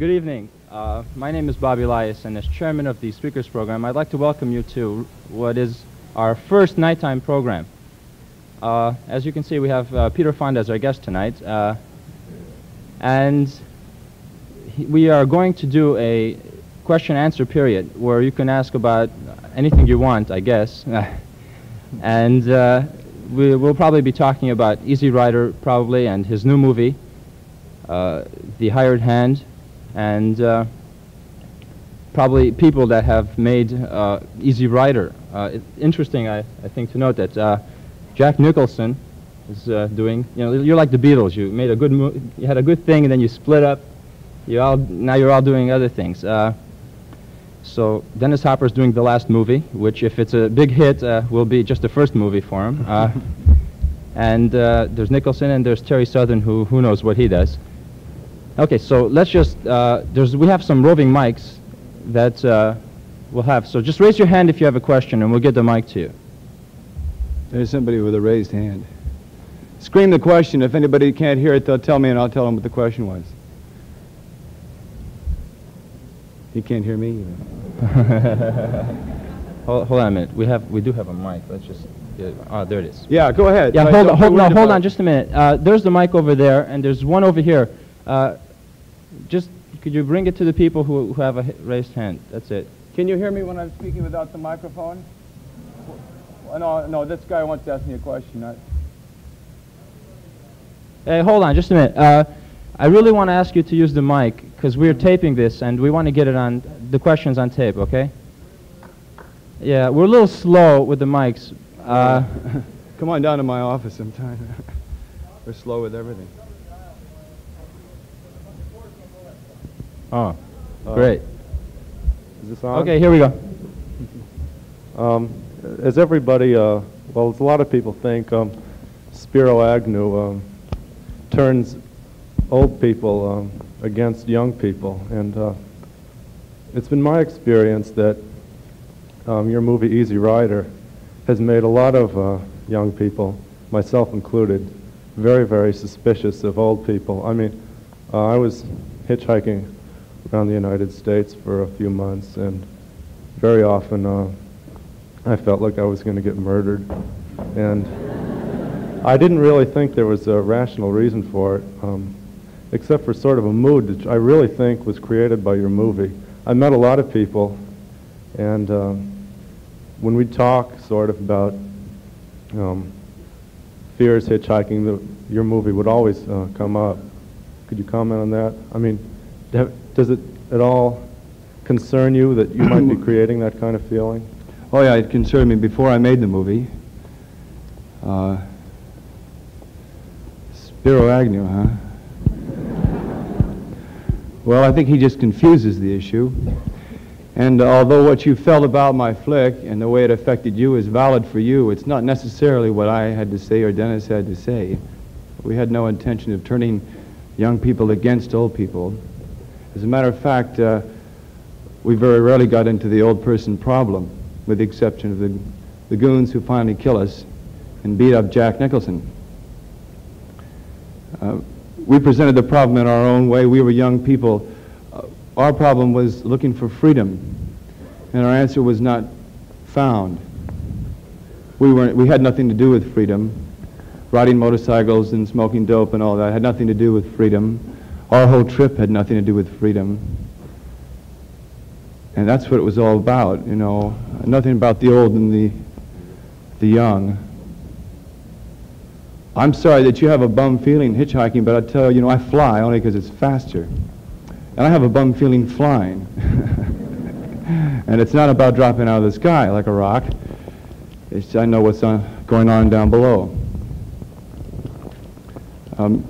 Good evening. Uh, my name is Bobby Elias, and as chairman of the speakers program, I'd like to welcome you to what is our first nighttime program. Uh, as you can see, we have uh, Peter Fonda as our guest tonight, uh, and we are going to do a question-answer period where you can ask about anything you want, I guess, and uh, we will probably be talking about Easy Rider, probably, and his new movie, uh, The Hired Hand, and uh, probably people that have made uh, Easy Rider. Uh, it's interesting, I, I think, to note that uh, Jack Nicholson is uh, doing. You know, you're like the Beatles. You made a good, mo- you had a good thing, and then you split up. You all now you're all doing other things. Uh, so Dennis Hopper's doing the last movie, which, if it's a big hit, uh, will be just the first movie for him. Uh, and uh, there's Nicholson and there's Terry Southern, who who knows what he does. Okay, so let's just uh, there's we have some roving mics that uh, we'll have. So just raise your hand if you have a question, and we'll get the mic to you. There's somebody with a raised hand. Scream the question. If anybody can't hear it, they'll tell me, and I'll tell them what the question was. You can't hear me either. hold, hold on a minute. We have we do have a mic. Let's just. Ah, there it is. Yeah, go ahead. Yeah, hold on, hold, no, hold on just a minute. Uh, there's the mic over there, and there's one over here. Uh, just, could you bring it to the people who, who have a raised hand? That's it. Can you hear me when I'm speaking without the microphone? No, no, this guy wants to ask me a question. I, Hey, hold on, just a minute. Uh, I really want to ask you to use the mic, because we're taping this, and we want to get it on, the questions on tape, okay? Yeah, we're a little slow with the mics. Uh, come on down to my office sometime. We're slow with everything. Oh, Uh, great. Is this on? Okay, here we go. Um, as everybody, uh, well, as a lot of people think, um, Spiro Agnew um, turns old people um, against young people, and uh, it's been my experience that um, your movie Easy Rider has made a lot of uh, young people, myself included, very, very suspicious of old people. I mean, uh, I was hitchhiking around the United States for a few months, and very often uh, I felt like I was going to get murdered. And I didn't really think there was a rational reason for it, um, except for sort of a mood that I really think was created by your movie. I met a lot of people, and um, when we talk sort of about um, fears hitchhiking, the, your movie would always uh, come up. Could you comment on that? I mean, have, does it at all concern you that you might be creating that kind of feeling? Oh yeah, it concerned me before I made the movie. Uh, Spiro Agnew, huh? Well, I think he just confuses the issue. And although what you felt about my flick and the way it affected you is valid for you, it's not necessarily what I had to say or Dennis had to say. We had no intention of turning young people against old people. As a matter of fact, uh, we very rarely got into the old person problem, with the exception of the, the goons who finally kill us and beat up Jack Nicholson. Uh, we presented the problem in our own way. We were young people. Uh, our problem was looking for freedom, and our answer was not found. We, weren't, we had nothing to do with freedom. Riding motorcycles and smoking dope and all that had nothing to do with freedom. Our whole trip had nothing to do with freedom. And that's what it was all about, you know. Nothing about the old and the, the young. I'm sorry that you have a bum feeling hitchhiking, but I tell you, you know, I fly only because it's faster. And I have a bum feeling flying. and it's not about dropping out of the sky like a rock. It's, I know what's on, going on down below. Um,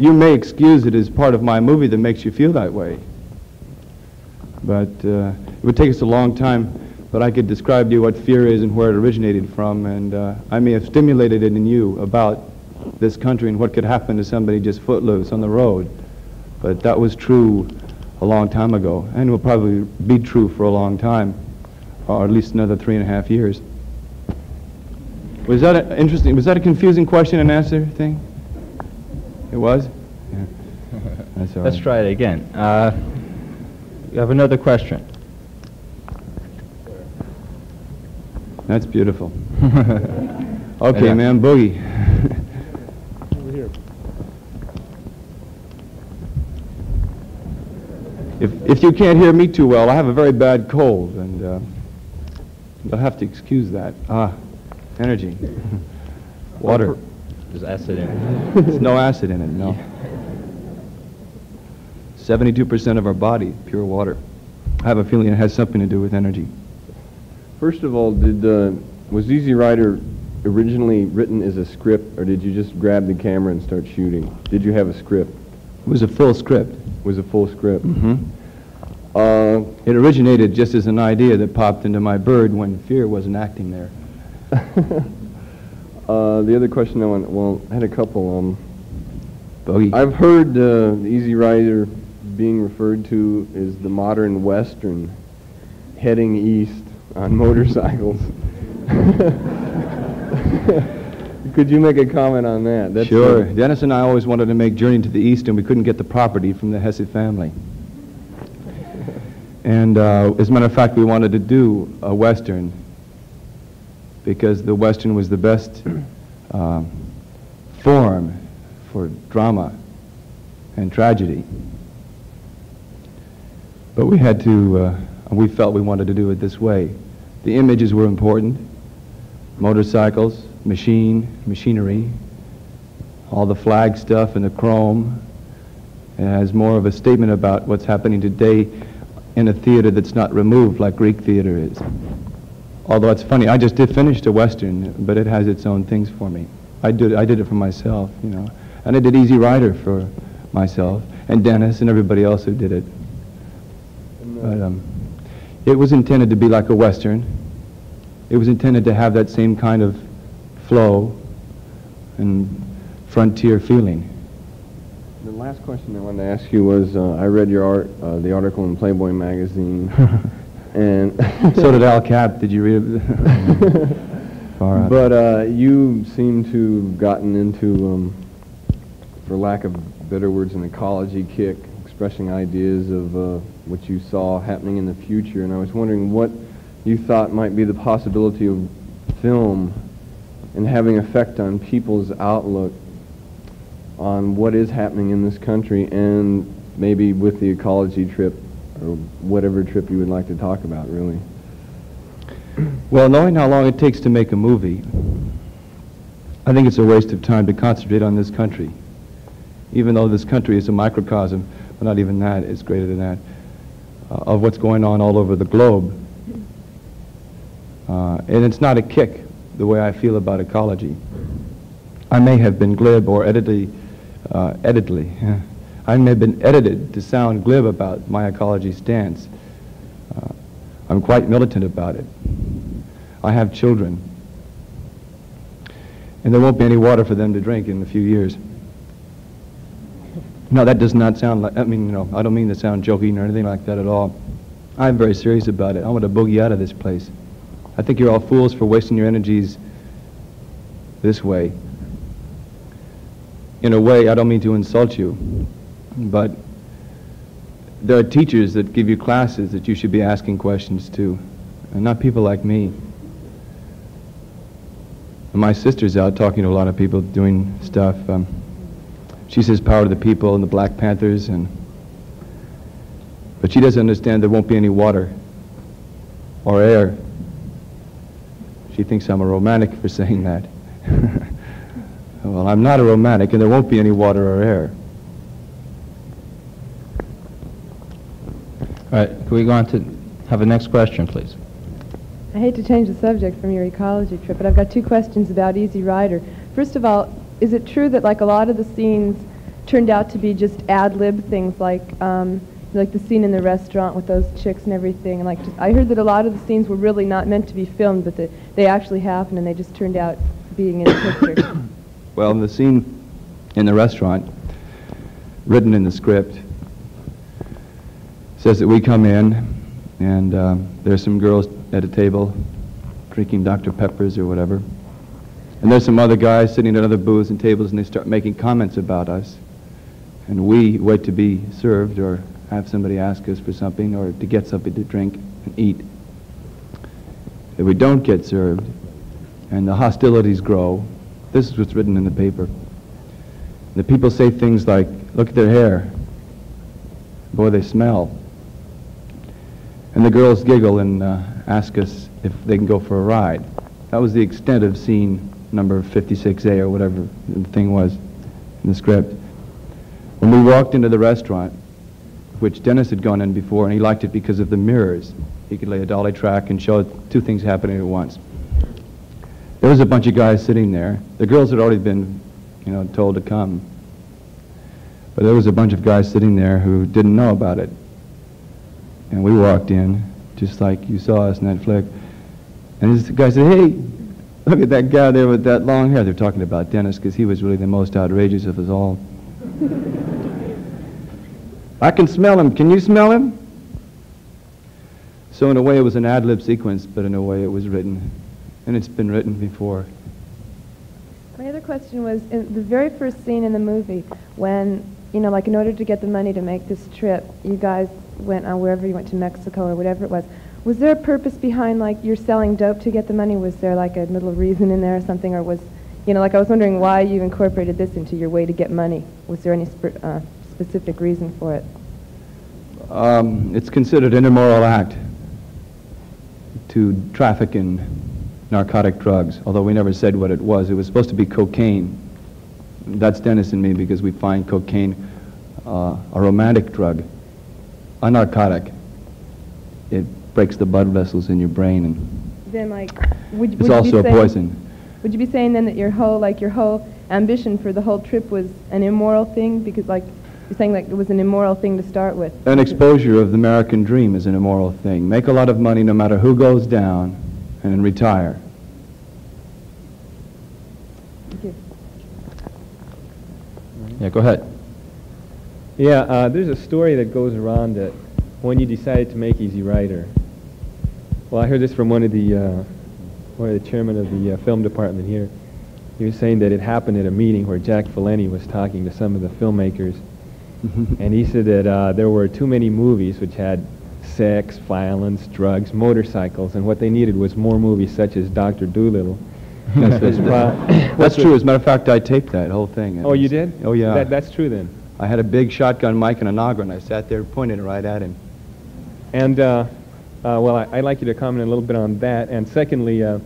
you may excuse it as part of my movie that makes you feel that way. But uh, it would take us a long time, but I could describe to you what fear is and where it originated from, and uh, I may have stimulated it in you about this country and what could happen to somebody just footloose on the road. But that was true a long time ago, and will probably be true for a long time, or at least another three and a half years. Was that a, interesting? Was that a confusing question and answer thing? It was? Yeah. That's all Let's right. try it again. Uh, we have another question. That's beautiful. Okay, Yeah. man, boogie. Over here. If, if you can't hear me too well, I have a very bad cold, and uh, you'll have to excuse that. Ah, energy. Water. There's acid in it. There's no acid in it, no. 72% of our body, pure water. I have a feeling it has something to do with energy. First of all, did uh, was Easy Rider originally written as a script, or did you just grab the camera and start shooting? Did you have a script? It was a full script. Was a full script? hmm Uh, It originated just as an idea that popped into my bird when fear wasn't acting there. uh, the other question I want, well, I had a couple. Um, Bogey. I've heard uh, the Easy Rider being referred to as the modern Western, heading east on motorcycles. Could you make a comment on that? That's, sure. uh, Dennis and I always wanted to make Journey to the East, and we couldn't get the property from the Hesse family. And uh, as a matter of fact, we wanted to do a Western because the Western was the best um, form for drama and tragedy. But we had to, uh, we felt we wanted to do it this way. The images were important motorcycles, machine, machinery, all the flag stuff and the chrome. It has more of a statement about what's happening today in a theater that's not removed like Greek theater is. Although it's funny, I just did finish the Western, but it has its own things for me. I did, I did it for myself, you know. And I did Easy Rider for myself, and Dennis and everybody else who did it. But um, it was intended to be like a Western. It was intended to have that same kind of flow and frontier feeling. The last question I wanted to ask you was, uh, I read your art, uh, the article in Playboy magazine, and so did Al Capp. Did you read it? Far out. But uh, you seem to have gotten into, um, for lack of better words, an ecology kick, expressing ideas of uh, what you saw happening in the future. And I was wondering what you thought might be the possibility of film and having effect on people's outlook on what is happening in this country and maybe with the ecology trip or whatever trip you would like to talk about, really. Well, knowing how long it takes to make a movie, I think it's a waste of time to concentrate on this country. Even though this country is a microcosm, but not even that, it's greater than that, uh, of what's going on all over the globe. Uh, and it's not a kick, the way I feel about ecology. I may have been glib or editly, uh, editly. I may have been edited to sound glib about my ecology stance. Uh, I'm quite militant about it. I have children. And there won't be any water for them to drink in a few years. No, that does not sound like, I mean, you know, I don't mean to sound joking or anything like that at all. I'm very serious about it. I want to boogie out of this place. I think you're all fools for wasting your energies this way. In a way, I don't mean to insult you, but there are teachers that give you classes that you should be asking questions to, and not people like me. And my sister's out talking to a lot of people doing stuff. Um, she says power to the people and the Black Panthers, and but she doesn't understand there won't be any water or air. She thinks I'm a romantic for saying that. well, I'm not a romantic, and there won't be any water or air. All right, can we go on to have a next question, please? I hate to change the subject from your ecology trip, but I've got two questions about Easy Rider. First of all, is it true that like a lot of the scenes turned out to be just ad lib things like um, like the scene in the restaurant with those chicks and everything? And like just, I heard that a lot of the scenes were really not meant to be filmed, but that they actually happened and they just turned out being in the picture. Well, in the scene in the restaurant, written in the script, says that we come in and um, there's some girls at a table drinking Dr. Peppers or whatever. And there's some other guys sitting at other booths and tables and they start making comments about us. and we wait to be served or have somebody ask us for something or to get something to drink and eat. If we don't get served and the hostilities grow, this is what's written in the paper. The people say things like, look at their hair. Boy, they smell. And the girls giggle and uh, ask us if they can go for a ride. That was the extent of scene number 56A or whatever the thing was in the script. When we walked into the restaurant, which Dennis had gone in before, and he liked it because of the mirrors. He could lay a dolly track and show two things happening at once. There was a bunch of guys sitting there. The girls had already been, you know, told to come. But there was a bunch of guys sitting there who didn't know about it. And we walked in, just like you saw us in that flick. And this guy said, hey, look at that guy there with that long hair. They're talking about Dennis because he was really the most outrageous of us all. I can smell him. Can you smell him? So in a way it was an ad-lib sequence, but in a way it was written. And it's been written before. My other question was, in the very first scene in the movie, when, you know, like in order to get the money to make this trip, you guys went on wherever you went to Mexico or whatever it was. Was there a purpose behind, like, you're selling dope to get the money? Was there, like, a little reason in there or something? Or was, you know, like, I was wondering why you incorporated this into your way to get money. Was there any sp- uh, specific reason for it? Um, it's considered an immoral act to traffic in narcotic drugs, although we never said what it was. It was supposed to be cocaine. That's Dennis and me because we find cocaine uh, a romantic drug, a narcotic. It breaks the blood vessels in your brain and Then, like, would, it's you also be a saying, poison. Would you be saying then that your whole, like, your whole ambition for the whole trip was an immoral thing? Because, like, you're saying like it was an immoral thing to start with. An exposure of the American dream is an immoral thing. Make a lot of money no matter who goes down and retire. Thank you. Yeah, go ahead. Yeah, uh, there's a story that goes around that when you decided to make Easy Rider. Well, I heard this from one of the uh, one of the chairman of the uh, film department here. He was saying that it happened at a meeting where Jack Valenti was talking to some of the filmmakers, and he said that uh, there were too many movies which had sex, violence, drugs, motorcycles, and what they needed was more movies such as Doctor Dolittle. That's, That's that's, true. As a matter of fact, I taped that whole thing. Oh, you did? Oh, yeah. That, that's true then. I had a big shotgun mic and a and I sat there pointing it right at him. And, uh, uh, well, I, I'd like you to comment a little bit on that. And secondly, uh,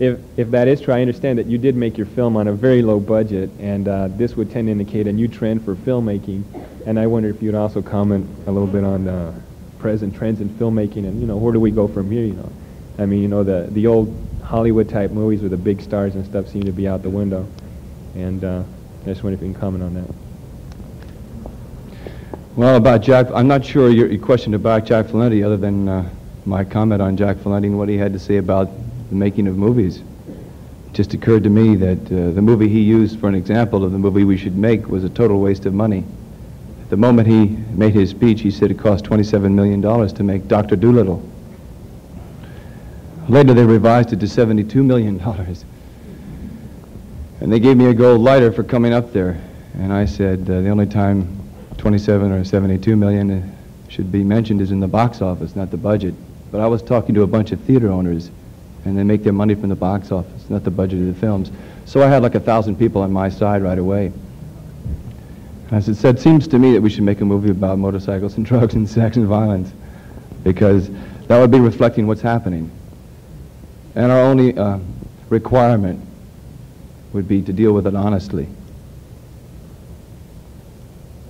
if, if that is true, I understand that you did make your film on a very low budget, and uh, this would tend to indicate a new trend for filmmaking. And I wonder if you'd also comment a little bit on uh, present trends in filmmaking, and, you know, where do we go from here, you know? I mean, you know, the, the old Hollywood-type movies with the big stars and stuff seem to be out the window. And uh, I just wonder if you can comment on that. Well, about Jack, I'm not sure your, your question about Jack Valenti, other than uh, my comment on Jack Valenti and what he had to say about the making of movies. It just occurred to me that uh, the movie he used for an example of the movie we should make was a total waste of money. At the moment he made his speech, he said it cost $27 million to make Dr. Dolittle. Later they revised it to $72 million. And they gave me a gold lighter for coming up there. And I said, uh, the only time 27 or 72 million should be mentioned is in the box office, not the budget. But I was talking to a bunch of theater owners, and they make their money from the box office, not the budget of the films. So I had like a thousand people on my side right away. And I said, said, seems to me that we should make a movie about motorcycles and drugs and sex and violence, because that would be reflecting what's happening. And our only uh, requirement would be to deal with it honestly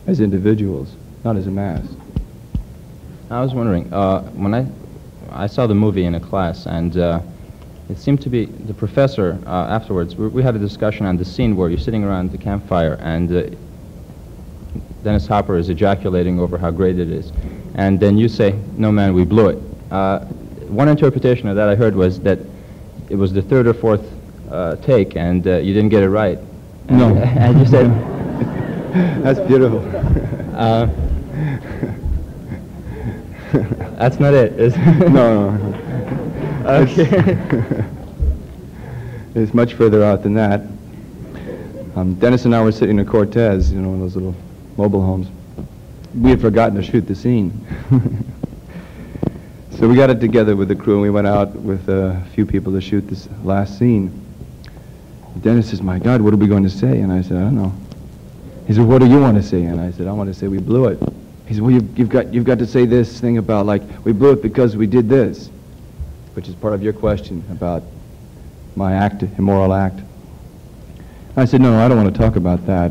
as individuals, not as a mass. I was wondering, uh, when I, I saw the movie in a class, and uh, it seemed to be the professor uh, afterwards. We, we, had a discussion on the scene where you're sitting around the campfire, and uh, Dennis Hopper is ejaculating over how great it is, and then you say, "No, man, we blew it." Uh, one interpretation of that I heard was that it was the third or fourth uh, take, and you didn't get it right. And, No. and you said. That's beautiful. Uh, that's not it. Is no, no. Okay. It's much further out than that. Um, Dennis and I were sitting in a Cortez, you know, one of those little mobile homes. We had forgotten to shoot the scene. so we got it together with the crew and we went out with a few people to shoot this last scene. Dennis says, my God, what are we going to say? And I said, I don't know. He said, what do you want to say? And I said, I want to say we blew it. He said, well, you've, you've, got, you've got to say this thing about, like, we blew it because we did this, which is part of your question about my act, immoral act. I said, no, I don't want to talk about that.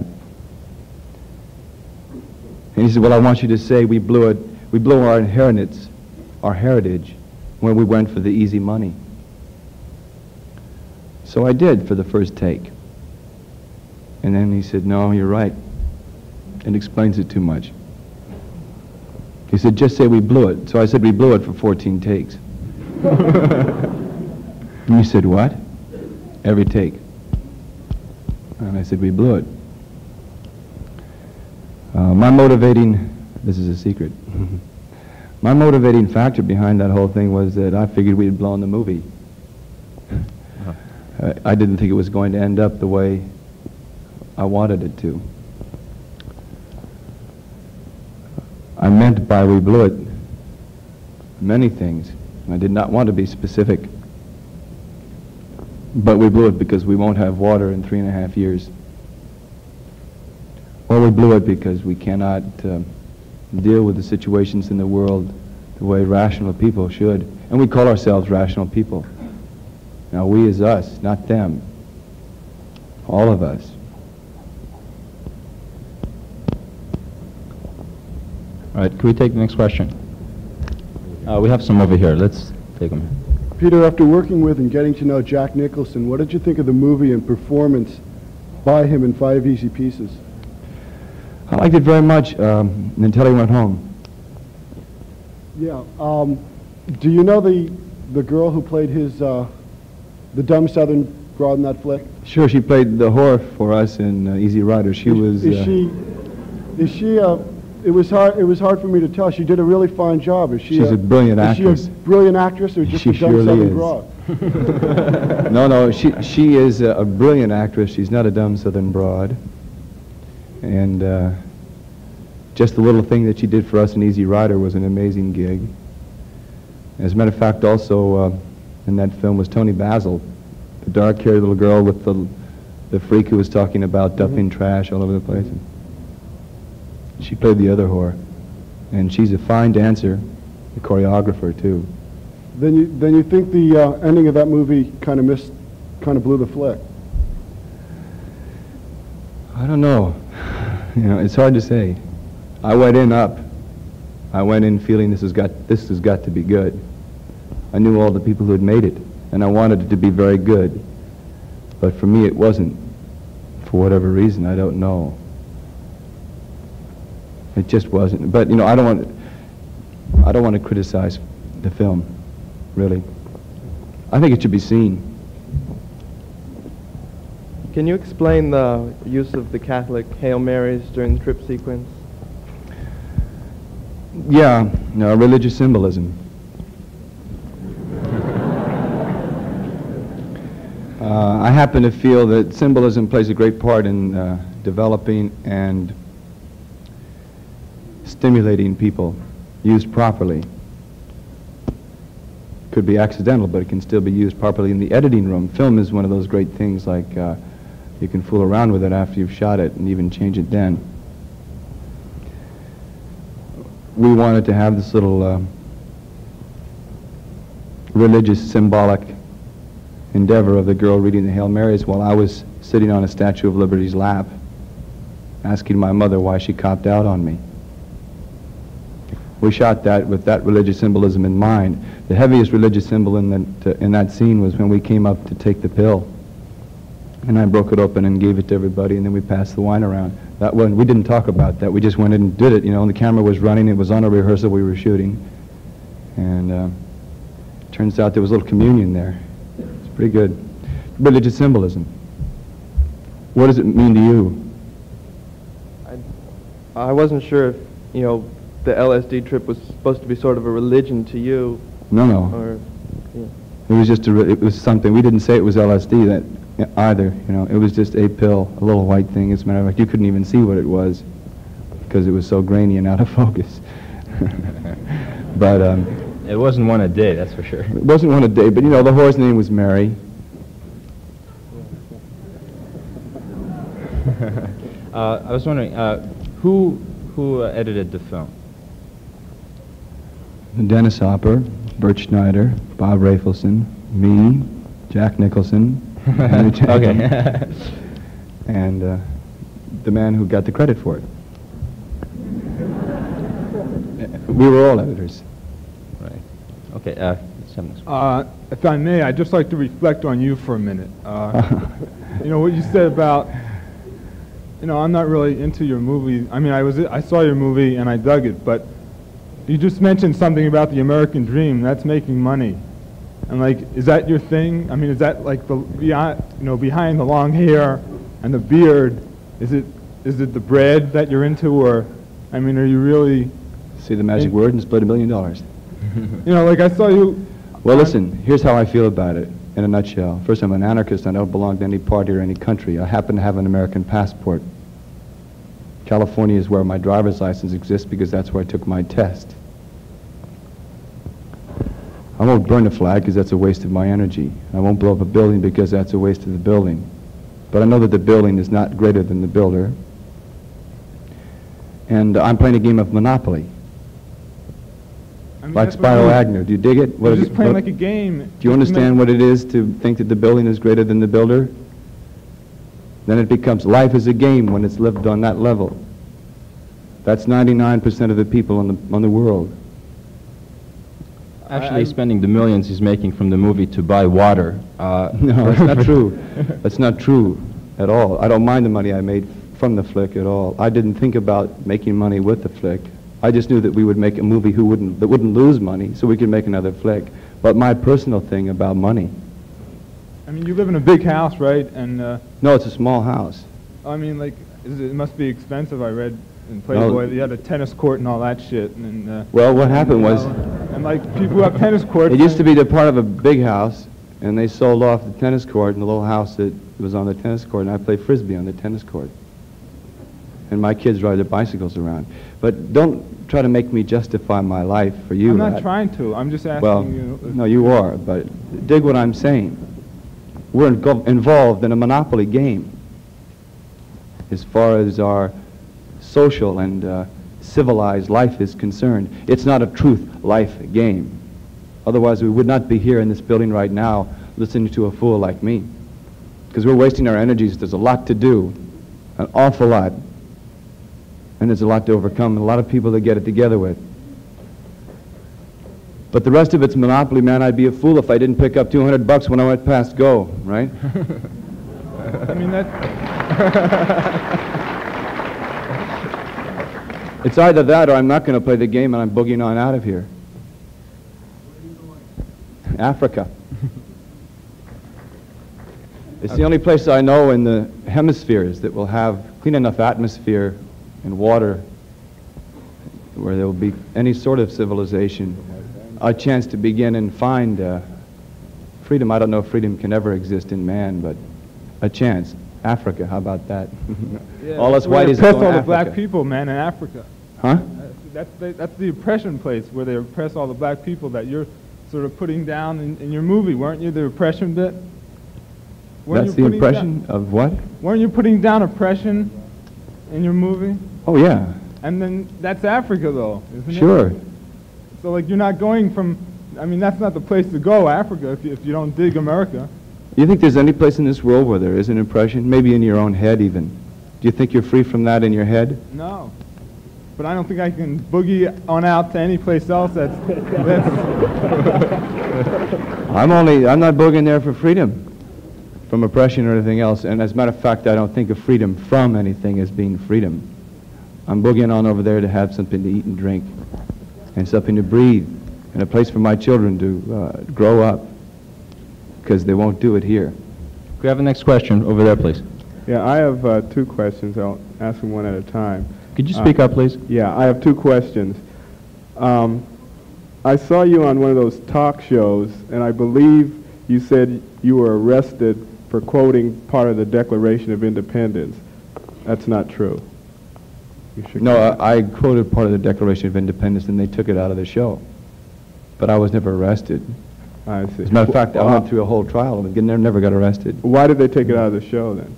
And he said, well, I want you to say we blew it, we blew our inheritance, our heritage, when we went for the easy money. So I did for the first take. And then he said, no, you're right. It explains it too much. He said, just say we blew it. So I said, we blew it for 14 takes. and he said, what? Every take. And I said, we blew it. Uh, my motivating, this is a secret. my motivating factor behind that whole thing was that I figured we had blown the movie. Uh, I didn't think it was going to end up the way I wanted it to. I meant by we blew it many things. I did not want to be specific. But we blew it because we won't have water in three and a half years. Or we blew it because we cannot uh, deal with the situations in the world the way rational people should. And we call ourselves rational people. Now, we is us, not them. All of us. All right, can we take the next question? Uh, we have some over here. Let's take them. Peter, after working with and getting to know Jack Nicholson, what did you think of the movie and performance by him in Five Easy Pieces? I liked it very much um, until he went home. Yeah. Um, do you know the the girl who played his uh, the dumb Southern broad in that flick? Sure, she played the whore for us in uh, Easy Rider. She is, was. Is she? Is she? Uh, it was hard. It was hard for me to tell. She did a really fine job. Is she? She's a brilliant is actress. she a brilliant actress, or just She a dumb surely Southern is. broad? no, no, she she is a, a brilliant actress. She's not a dumb Southern broad. And uh, just the little thing that she did for us in Easy Rider was an amazing gig. As a matter of fact, also uh, in that film was Toni Basil, the dark-haired little girl with the the freak who was talking about dumping trash all over the place. She played the other whore, and she's a fine dancer, a choreographer too. Then you then you think the uh, ending of that movie kind of missed, kind of blew the flick. I don't know. You know, it's hard to say. I went in up. I went in feeling this has got this has got to be good. I knew all the people who had made it, and I wanted it to be very good. But for me, it wasn't. For whatever reason, I don't know. It just wasn't. But you know, I don't want. I don't want to criticize the film, really. I think it should be seen. Can you explain the use of the Catholic Hail Marys during the trip sequence? Yeah, no, religious symbolism. Uh, I happen to feel that symbolism plays a great part in uh, developing and stimulating people used properly. Could be accidental, but it can still be used properly in the editing room. Film is one of those great things like uh, you can fool around with it after you've shot it and even change it then. We wanted to have this little uh, religious symbolic endeavor of the girl reading the Hail Marys while I was sitting on a Statue of Liberty's lap asking my mother why she copped out on me. We shot that with that religious symbolism in mind. The heaviest religious symbol in that, in that scene was when we came up to take the pill. And I broke it open and gave it to everybody, and then we passed the wine around. That one, we didn't talk about that. We just went in and did it. You know, and the camera was running. It was on a rehearsal we were shooting. And uh, turns out there was a little communion there. It's pretty good. Religious symbolism. What does it mean to you? I wasn't sure if, you know, the LSD trip was supposed to be sort of a religion to you, No, no. or, yeah. It was just a, re- it was something. We didn't say it was LSD that either. You know, it was just a pill, a little white thing. As a matter of fact, you couldn't even see what it was. because it was so grainy and out of focus. but um, It wasn't one a day, that's for sure. it wasn't one a day, but you know, the whore's name was Mary. Uh, I was wondering, uh, who who uh, edited the film? Dennis Hopper, Bert Schneider, Bob Rafelson, me, Jack Nicholson, okay. and uh, the man who got the credit for it. We were all editors. right. Okay. Uh, seven Uh, if I may, I'd just like to reflect on you for a minute. Uh, you know what you said about, you know, I'm not really into your movie. I mean, I was, I saw your movie and I dug it, but you just mentioned something about the American dream. That's making money, and like, is that your thing? I mean, is that like the beyond, you know, behind the long hair and the beard? Is it, is it the bread that you're into, or, I mean, are you really, See the magic word and split a million dollars. you know, like I saw you. Well, listen, here's how I feel about it in a nutshell. First, I'm an anarchist. I don't belong to any party or any country. I happen to have an American passport. California is where my driver's license exists because that's where I took my test. I won't burn a flag because that's a waste of my energy. I won't blow up a building because that's a waste of the building. But I know that the building is not greater than the builder. And I'm playing a game of Monopoly, I mean, like what you- Agnew. Do you dig it? You're is just it- playing what- like a game. Do you understand what it is to think that the building is greater than the builder? Then it becomes life is a game when it's lived on that level. That's 99% of the people on the, on the world. Actually, I- spending the millions he's making from the movie to buy water. Uh, No, that's not true. That's not true at all. I don't mind the money I made from the flick at all. I didn't think about making money with the flick. I just knew that we would make a movie who wouldn't, that wouldn't lose money, so we could make another flick. But my personal thing about money, I mean, you live in a big house, right? And uh, no, it's a small house. I mean, like, is it, it must be expensive. I read in Playboy that you had a tennis court and all that shit. And, uh, Well, what happened was, and like people who have tennis courts. It used to be the part of a big house, and they sold off the tennis court and the little house that was on the tennis court, and I play frisbee on the tennis court. And my kids ride their bicycles around. But don't try to make me justify my life for you. I'm not trying to. I'm just asking Well, you. no, you are, but dig what I'm saying. We're involved in a monopoly game as far as our social and uh, civilized life is concerned. It's not a truth life game. Otherwise, we would not be here in this building right now listening to a fool like me. Because we're wasting our energies. There's a lot to do, an awful lot. And there's a lot to overcome, and a lot of people to get it together with. But the rest of it's monopoly, man. I'd be a fool if I didn't pick up 200 bucks when I went past go, right? I mean that. It's either that or I'm not going to play the game and I'm boogieing on out of here. Africa. It's the only place I know in the hemispheres that will have clean enough atmosphere and water where there will be any sort of civilization, a chance to begin and find uh, freedom. I don't know if freedom can ever exist in man, but a chance. Africa, how about that? Yeah, all us white they whiteys oppress go all the Africa. black people, man, in Africa. Huh? That's the, that's the oppression place where they oppress all the black people that you're sort of putting down in, in your movie, weren't you? The oppression bit. Weren't That's the impression Down, of what? weren't you putting down oppression in your movie? Oh, yeah. And then that's Africa, though, isn't it? Sure. So like you're not going from. I mean, that's not the place to go, Africa, if you, if you don't dig America. You think there's any place in this world where there is an impression? Maybe in your own head, even. Do you think you're free from that in your head? No. But I don't think I can boogie on out to any place else that's, that's I'm only, I'm not boogieing there for freedom from oppression or anything else. And as a matter of fact, I don't think of freedom from anything as being freedom. I'm boogieing on over there to have something to eat and drink and something to breathe and a place for my children to uh, grow up because they won't do it here. Could we have the next question over there, please? Yeah, I have uh, two questions. I'll ask them one at a time. Could you speak Uh, up, please? Yeah, I have two questions. Um, I saw you on one of those talk shows, and I believe you said you were arrested for quoting part of the Declaration of Independence. That's not true. No, I, I quoted part of the Declaration of Independence, and they took it out of the show. But I was never arrested. I see. As a matter of fact, I went through a whole trial and never, never got arrested. Why did they take it out of the show then?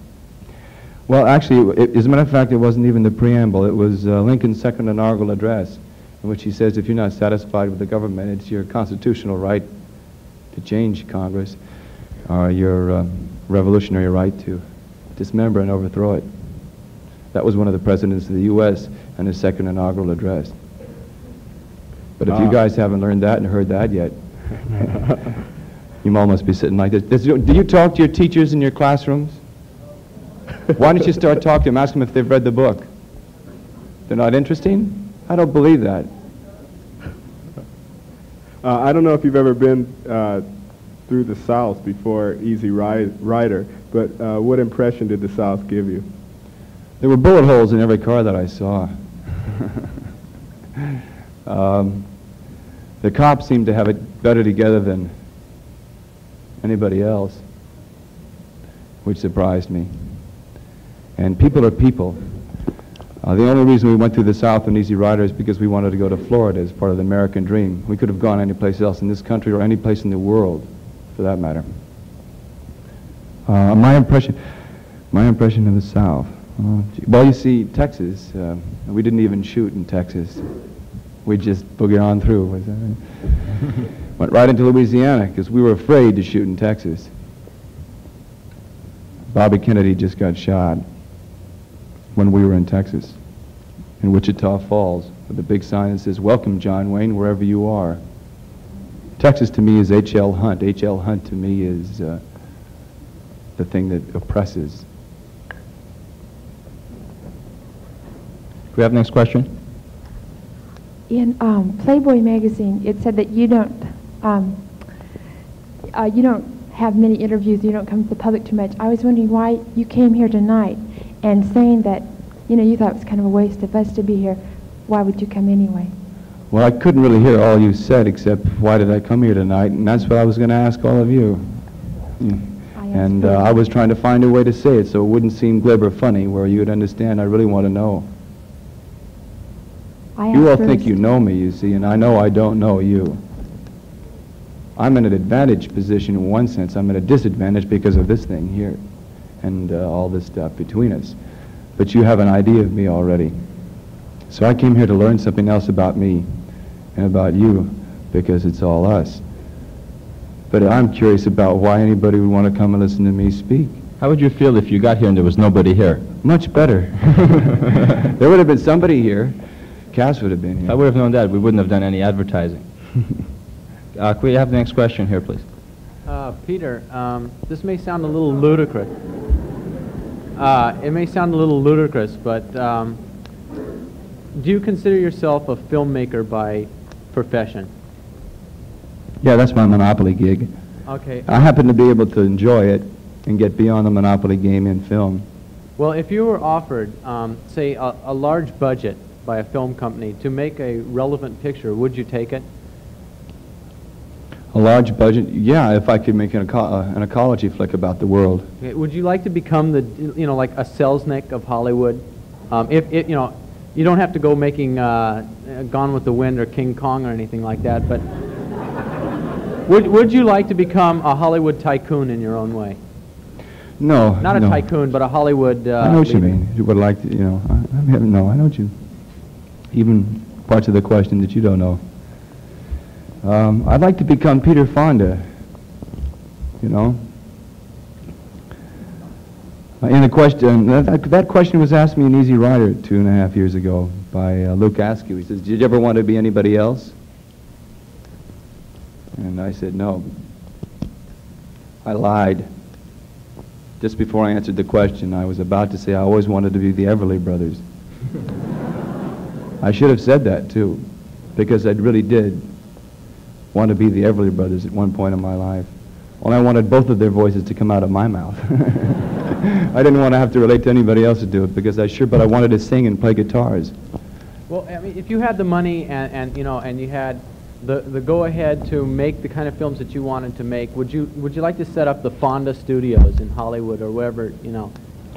Well, actually, it, as a matter of fact, it wasn't even the preamble. It was uh, Lincoln's second inaugural address, in which he says, if you're not satisfied with the government, it's your constitutional right to change Congress, or your um, revolutionary right to dismember and overthrow it. That was one of the presidents of the U.S. and his second inaugural address. But if you Ah. guys haven't learned that and heard that yet, you all must be sitting like this. Does, do you talk to your teachers in your classrooms? Why don't you start talking to them, ask them if they've read the book? They're not interesting? I don't believe that. Uh, I don't know if you've ever been uh, through the South before Easy Rider, but uh, what impression did the South give you? There were bullet holes in every car that I saw. um, the cops seemed to have it better together than anybody else, which surprised me. And people are people. Uh, the only reason we went through the South on Easy Rider is because we wanted to go to Florida as part of the American dream. We could have gone any place else in this country or any place in the world, for that matter. Uh, my impression, my impression of the South. Uh, well, you see, Texas. Uh, we didn't even shoot in Texas. We just boogered on through. Right? Went right into Louisiana because we were afraid to shoot in Texas. Bobby Kennedy just got shot when we were in Texas, in Wichita Falls, with a big sign that says, Welcome, John Wayne, wherever you are. Texas to me is H.L. Hunt. H.L. Hunt to me is uh, the thing that oppresses. We have next question? In um, Playboy magazine, it said that you don't, um, uh, you don't have many interviews. You don't come to the public too much. I was wondering why you came here tonight, and saying that, you know, you thought it was kind of a waste of us to be here. Why would you come anyway? Well, I couldn't really hear all you said except, why did I come here tonight? And that's what I was going to ask all of you. Mm. I And uh. I was trying to find a way to say it so it wouldn't seem glib or funny, where you would understand I really want to know. I You all asked think you know me, you see, and I know I don't know you. I'm in an advantage position in one sense. I'm at a disadvantage because of this thing here and uh, all this stuff between us. But you have an idea of me already. So I came here to learn something else about me and about you because it's all us. But I'm curious about why anybody would want to come and listen to me speak. How would you feel if you got here and there was nobody here? Much better. there would have been somebody here. Cass would have been If here. I would have known that, we wouldn't have done any advertising. uh, could we have the next question here, please? Uh, Peter, um, this may sound a little ludicrous. Uh, it may sound a little ludicrous, but um, do you consider yourself a filmmaker by profession? Yeah, that's my Monopoly gig. Okay. I happen to be able to enjoy it and get beyond the Monopoly game in film. Well, if you were offered, um, say, a, a large budget by a film company to make a relevant picture, would you take it? A large budget, yeah, if I could make an, eco- uh, an ecology flick about the world. Okay, Would you like to become the, you know, like a Selznick of Hollywood? Um, if, it, you know, you don't have to go making uh, Gone with the Wind or King Kong or anything like that, but would, would you like to become a Hollywood tycoon in your own way? No, Not a no. tycoon, but a Hollywood. Uh, I know what you mean. You would like to, you know, I, I no, I know what you, even parts of the question that you don't know. Um, I'd like to become Peter Fonda, you know. Uh, in the question, that, that, that question was asked me in Easy Rider two and a half years ago by uh, Luke Askew. He says, did you ever want to be anybody else? And I said, no. I lied. Just before I answered the question, I was about to say I always wanted to be the Everly Brothers. I should have said that, too, because I really did want to be the Everly Brothers at one point in my life. Only I wanted both of their voices to come out of my mouth. I didn't want to have to relate to anybody else to do it, because I sure, but I wanted to sing and play guitars. Well, I mean, if you had the money and, and you know, and you had the, the go-ahead to make the kind of films that you wanted to make, would you would you like to set up the Fonda Studios in Hollywood or wherever, you know,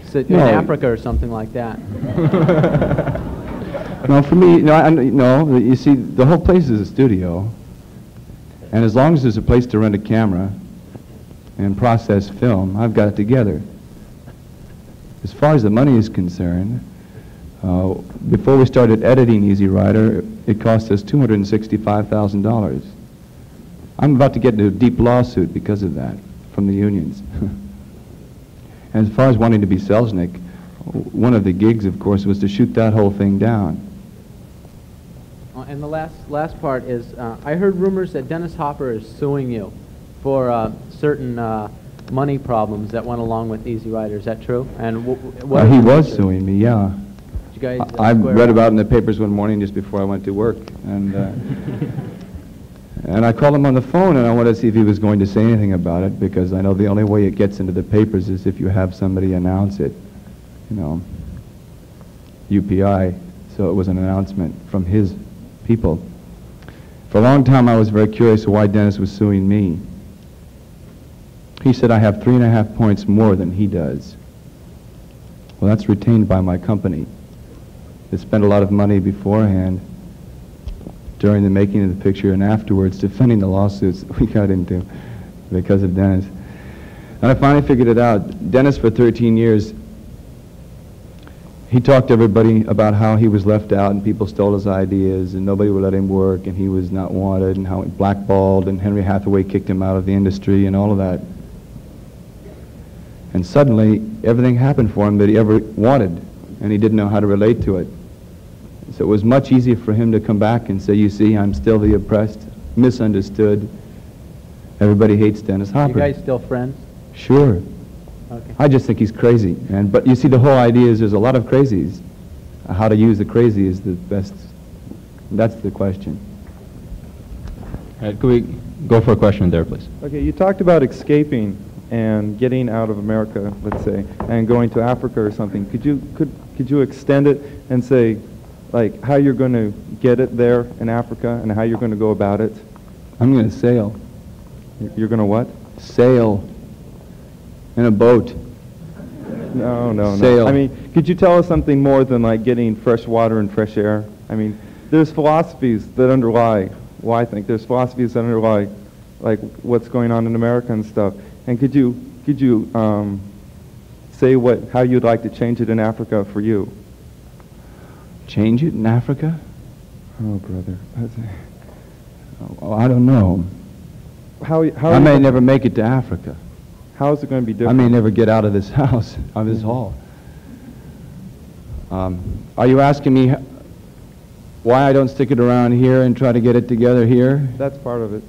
sit, in Africa or something like that? no, for me, no, I, no, you see, the whole place is a studio. And as long as there's a place to rent a camera and process film, I've got it together. As far as the money is concerned, uh, before we started editing Easy Rider, it cost us $265,000. I'm about to get into a deep lawsuit because of that from the unions. and as far as wanting to be Selznick, one of the gigs, of course, was to shoot that whole thing down. And the last last part is, uh, I heard rumors that Dennis Hopper is suing you for uh, certain uh, money problems that went along with Easy Rider. Is that true? And what? He was suing me, yeah. Did you guys? uh, I read up? about it in the papers one morning just before I went to work, and uh, and I called him on the phone, and I wanted to see if he was going to say anything about it because I know the only way it gets into the papers is if you have somebody announce it, you know. UPI, so it was an announcement from his people. For a long time, I was very curious why Dennis was suing me. He said I have three and a half points more than he does. Well, that's retained by my company. They spent a lot of money beforehand during the making of the picture and afterwards defending the lawsuits we got into because of Dennis. And I finally figured it out. Dennis, for 13 years, he talked to everybody about how he was left out and people stole his ideas and nobody would let him work and he was not wanted and how he blackballed and Henry Hathaway kicked him out of the industry and all of that. And suddenly, everything happened for him that he ever wanted, and he didn't know how to relate to it. So it was much easier for him to come back and say, you see, I'm still the oppressed, misunderstood. Everybody hates Dennis Hopper. You guys still friends? Sure. Okay. I just think he's crazy. And, but you see, the whole idea is there's a lot of crazies. How to use the crazy is the best. That's the question. All right, could we go for a question there, please? Okay, you talked about escaping and getting out of America, let's say, and going to Africa or something. Could you could could you extend it and say, like, how you're going to get it there in Africa and how you're going to go about it? I'm going to sail. You're going to what? Sail. In a boat. No, no, no. Sail. I mean, could you tell us something more than like getting fresh water and fresh air? I mean, there's philosophies that underlie. Well, I think there's philosophies that underlie, like what's going on in America and stuff. And could you could you um, say what how you'd like to change it in Africa for you? Change it in Africa? Oh, brother. Oh, I don't know. How how I may never make it to Africa. How is it going to be doing? I may never get out of this house, of this hall. Um, are you asking me why I don't stick it around here and try to get it together here? That's part of it.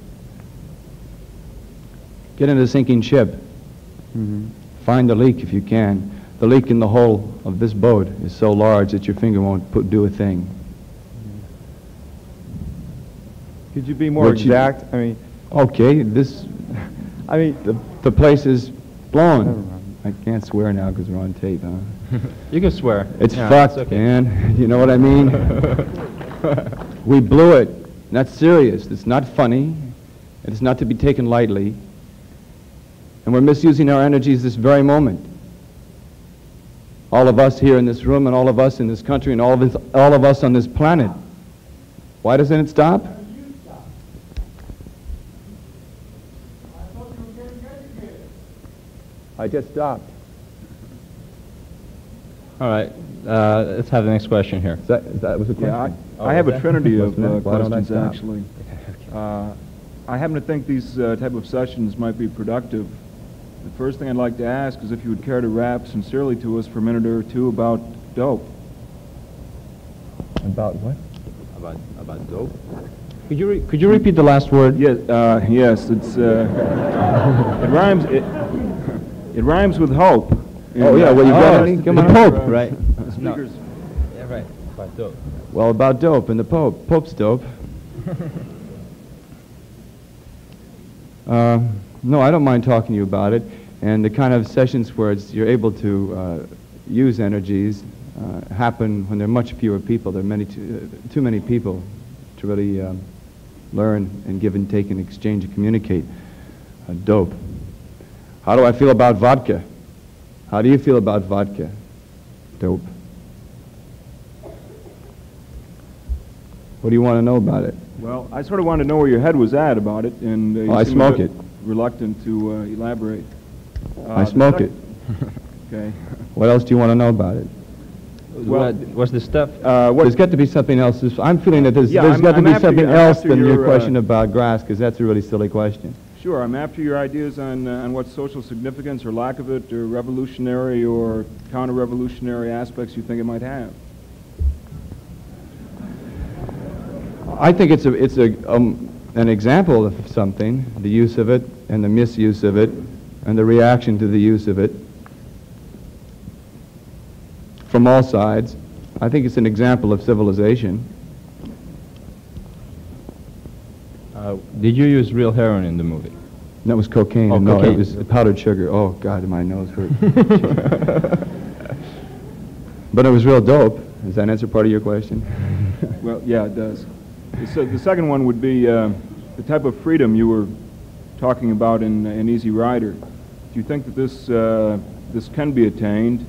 Get in a sinking ship. Mm-hmm. Find the leak if you can. The leak in the hull of this boat is so large that your finger won't put, do a thing. Could you be more What you- exact? I mean, Okay, this, I mean, the, the place is blown. I can't swear now because we're on tape, huh? You can swear. It's Yeah, fucked, okay. man. You know what I mean? we blew it. That's serious. It's not funny. It's not to be taken lightly. And we're misusing our energies this very moment. All of us here in this room and all of us in this country and all of, this, all of us on this planet. Why doesn't it stop? I just stopped. All right, uh, let's have the next question here. That, that was a question. Yeah, I, Oh, I have a trinity of uh, it? I questions, actually. Uh, I happen to think these uh, type of sessions might be productive. The first thing I'd like to ask is if you would care to rap sincerely to us for a minute or two about dope. About what? About, about dope? Could you, re- could you repeat the last word? Yes, uh, yes, it's, uh, it rhymes, it, it rhymes with hope. Oh, yeah, well, you got Oh, any? the Come on. Pope, Uh, right? No. Speakers. Yeah, right, about dope. Well, about dope and the Pope. Pope's dope. Uh, no, I don't mind talking to you about it. And the kind of sessions where it's, you're able to uh, use energies uh, happen when there are much fewer people. There are many too, uh, too many people to really um, learn and give and take and exchange and communicate. Uh, dope. How do I feel about vodka? How do you feel about vodka? Dope. What do you want to know about it? Well, I sort of wanted to know where your head was at about it, and uh, you Oh, I seem a smoke bit it. Reluctant to uh, elaborate. Uh, I smoke it. Okay. What else do you want to know about it? Well, what's the stuff? Uh, what, There's got to be something else. I'm feeling that there's, Yeah, there's I'm- got to I'm be something you- else than your your, uh, question about grass, because that's a really silly question. Sure, I'm after your ideas on, uh, on what social significance or lack of it, or revolutionary or counter-revolutionary aspects you think it might have. I think it's a, it's a, um, an example of something, the use of it and the misuse of it and the reaction to the use of it from all sides. I think it's an example of civilization. Uh, did you use real heroin in the movie? That was cocaine. Oh, no, it was powdered sugar. Oh, God, my nose hurt. but it was real dope. Does that answer part of your question? Well, yeah, it does. So the second one would be uh, the type of freedom you were talking about in, in Easy Rider. Do you think that this, uh, this can be attained?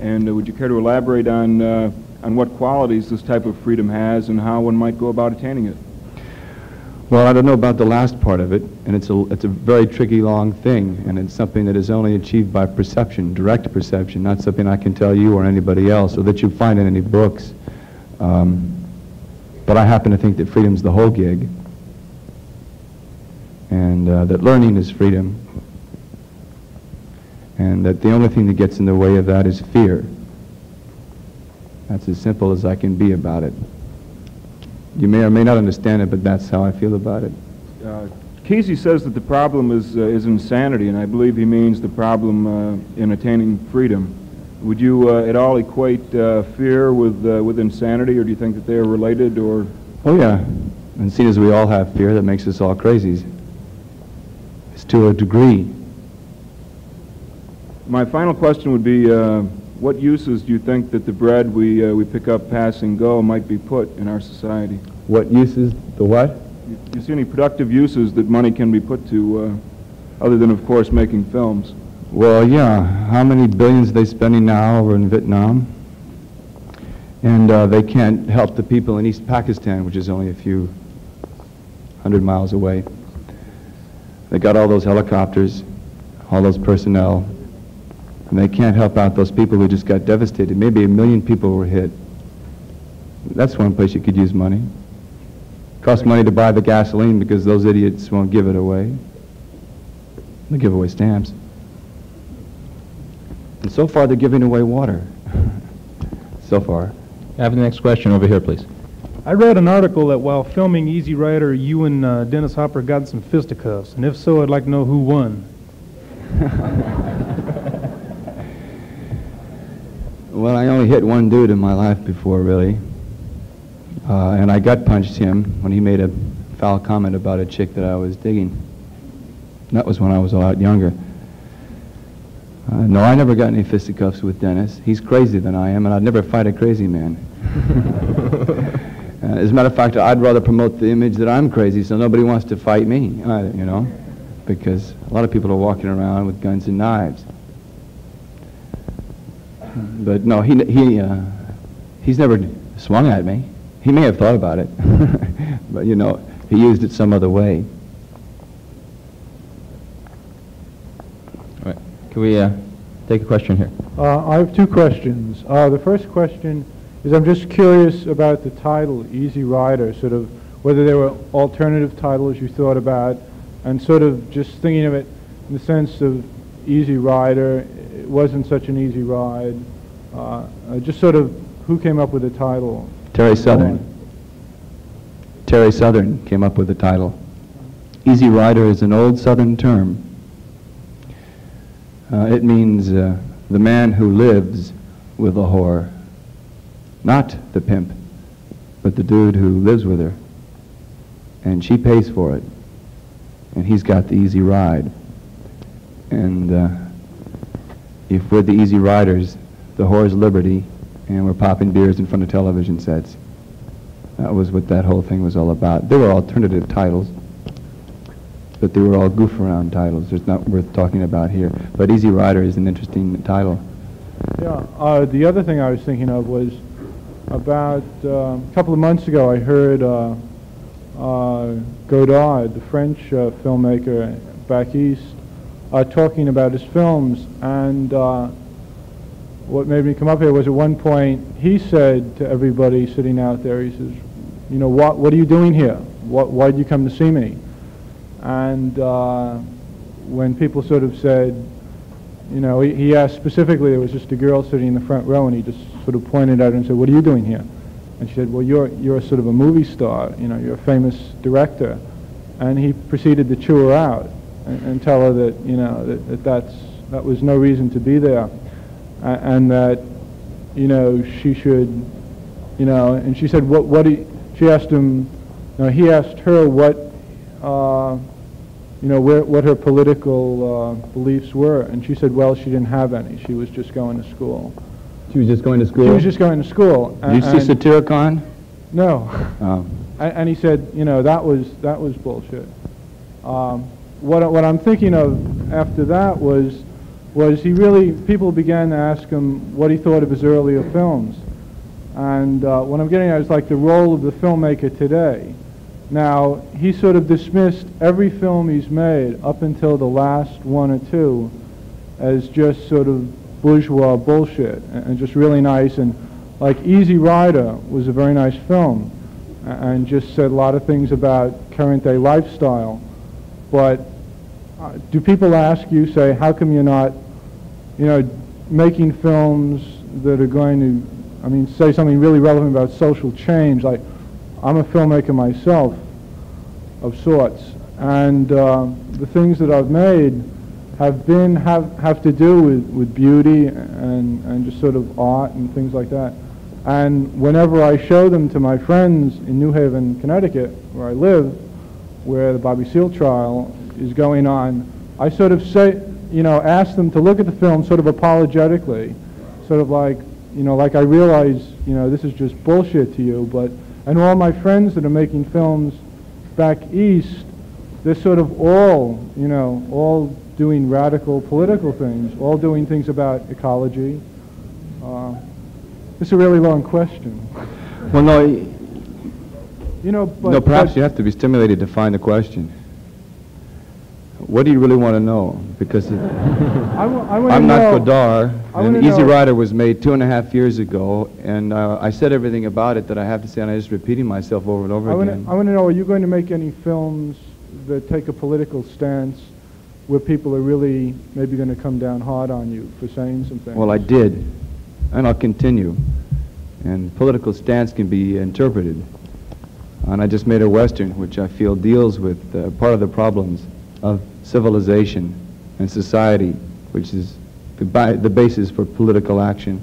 And uh, would you care to elaborate on, uh, on what qualities this type of freedom has and how one might go about attaining it? Well, I don't know about the last part of it, and it's a, it's a very tricky, long thing, and it's something that is only achieved by perception, direct perception, not something I can tell you or anybody else, or that you find in any books. Um, but I happen to think that freedom's the whole gig, and uh, that learning is freedom, and that the only thing that gets in the way of that is fear. That's as simple as I can be about it. You may or may not understand it, but that's how I feel about it. Uh, Kesey says that the problem is, uh, is insanity, and I believe he means the problem uh, in attaining freedom. Would you uh, at all equate uh, fear with, uh, with insanity, or do you think that they're related, or Oh, yeah. And seeing as we all have fear, that makes us all crazies. It's to a degree. My final question would be, uh, what uses do you think that the bread we, uh, we pick up, pass, and go might be put in our society? What uses the what? Do you see any productive uses that money can be put to, uh, other than, of course, making films? Well, yeah. How many billions are they spending now over in Vietnam? And uh, they can't help the people in East Pakistan, which is only a few hundred miles away. They got all those helicopters, all those personnel, and they can't help out those people who just got devastated. Maybe a million people were hit. That's one place you could use money. Costs money to buy the gasoline because those idiots won't give it away. They give away stamps. And so far, they're giving away water. so far. Have the next question over here, please. I read an article that while filming Easy Rider, you and uh, Dennis Hopper got some fisticuffs, and if so, I'd like to know who won. Well, I only hit one dude in my life before, really. Uh, and I gut punched him when he made a foul comment about a chick that I was digging. That was when I was a lot younger. Uh, no, I never got any fisticuffs with Dennis. He's crazier than I am, and I'd never fight a crazy man. uh, as a matter of fact, I'd rather promote the image that I'm crazy, so nobody wants to fight me, either, you know, because a lot of people are walking around with guns and knives. But no, he he uh, he's never swung at me. He may have thought about it, but you know, he used it some other way. All right. Can we uh, take a question here? Uh, I have two questions. Uh, the first question is I'm just curious about the title, Easy Rider, sort of whether there were alternative titles you thought about, and sort of just thinking of it in the sense of Easy Rider, it wasn't such an easy ride. Uh, uh, just sort of who came up with the title? Terry Southern. Terry Southern came up with the title. Easy Rider is an old Southern term. Uh, it means uh, the man who lives with a whore. Not the pimp, but the dude who lives with her. And she pays for it. And he's got the easy ride. And uh, if we're the easy riders, the whore's liberty, and we're popping beers in front of television sets. That was what that whole thing was all about. There were alternative titles, but they were all goof around titles. There's not worth talking about here. But Easy Rider is an interesting title. Yeah. Uh, the other thing I was thinking of was about uh, a couple of months ago, I heard uh, uh, Godard, the French uh, filmmaker back east, uh, talking about his films. And uh, what made me come up here was at one point he said to everybody sitting out there, he says, you know, what, what are you doing here? What, why did you come to see me? And uh, when people sort of said, you know, he, he asked specifically, there was just a girl sitting in the front row, and he just sort of pointed at her and said, what are you doing here? And she said, well, you're, you're sort of a movie star, you know, you're a famous director. And he proceeded to chew her out and, and tell her that, you know, that, that that's, that was no reason to be there. And that, you know, she should, you know, and she said, what, what do you, she asked him, no, he asked her what, uh, you know, where, what her political uh, beliefs were. And she said, well, she didn't have any. She was just going to school. She was just going to school? She was just going to school. Did you see Satyricon? No. Oh. And, and he said, you know, that was, that was bullshit. Um, what, what I'm thinking of after that was, was he really, people began to ask him what he thought of his earlier films. And uh, what I'm getting at is like the role of the filmmaker today. Now, he sort of dismissed every film he's made up until the last one or two as just sort of bourgeois bullshit and, and just really nice. And like Easy Rider was a very nice film and just said a lot of things about current day lifestyle. But uh, do people ask you, say, how come you're not, you know, making films that are going to, I mean, say something really relevant about social change? Like, I'm a filmmaker myself, of sorts, and uh, the things that I've made have been have have to do with with beauty and and just sort of art and things like that. And whenever I show them to my friends in New Haven, Connecticut, where I live, where the Bobby Seale trial is going on, I sort of say, you know, ask them to look at the film sort of apologetically, sort of like, you know, like I realize, you know, this is just bullshit to you, but, and all my friends that are making films back east, they're sort of all, you know, all doing radical political things, all doing things about ecology. Uh, it's a really long question. Well, no, You know, but, no, perhaps but- you have to be stimulated to find the question. What do you really want to know? Because it, I wa- I wanna I'm not know- Godard, I and Easy know- Rider was made two and a half years ago, and uh, I said everything about it that I have to say, and I'm just repeating myself over and over I want again. to I want to know, are you going to make any films that take a political stance where people are really maybe going to come down hard on you for saying some things? Well, I did, and I'll continue. And political stance can be interpreted. And I just made a Western, which I feel deals with uh, part of the problems of civilization and society, which is the, bi- the basis for political action.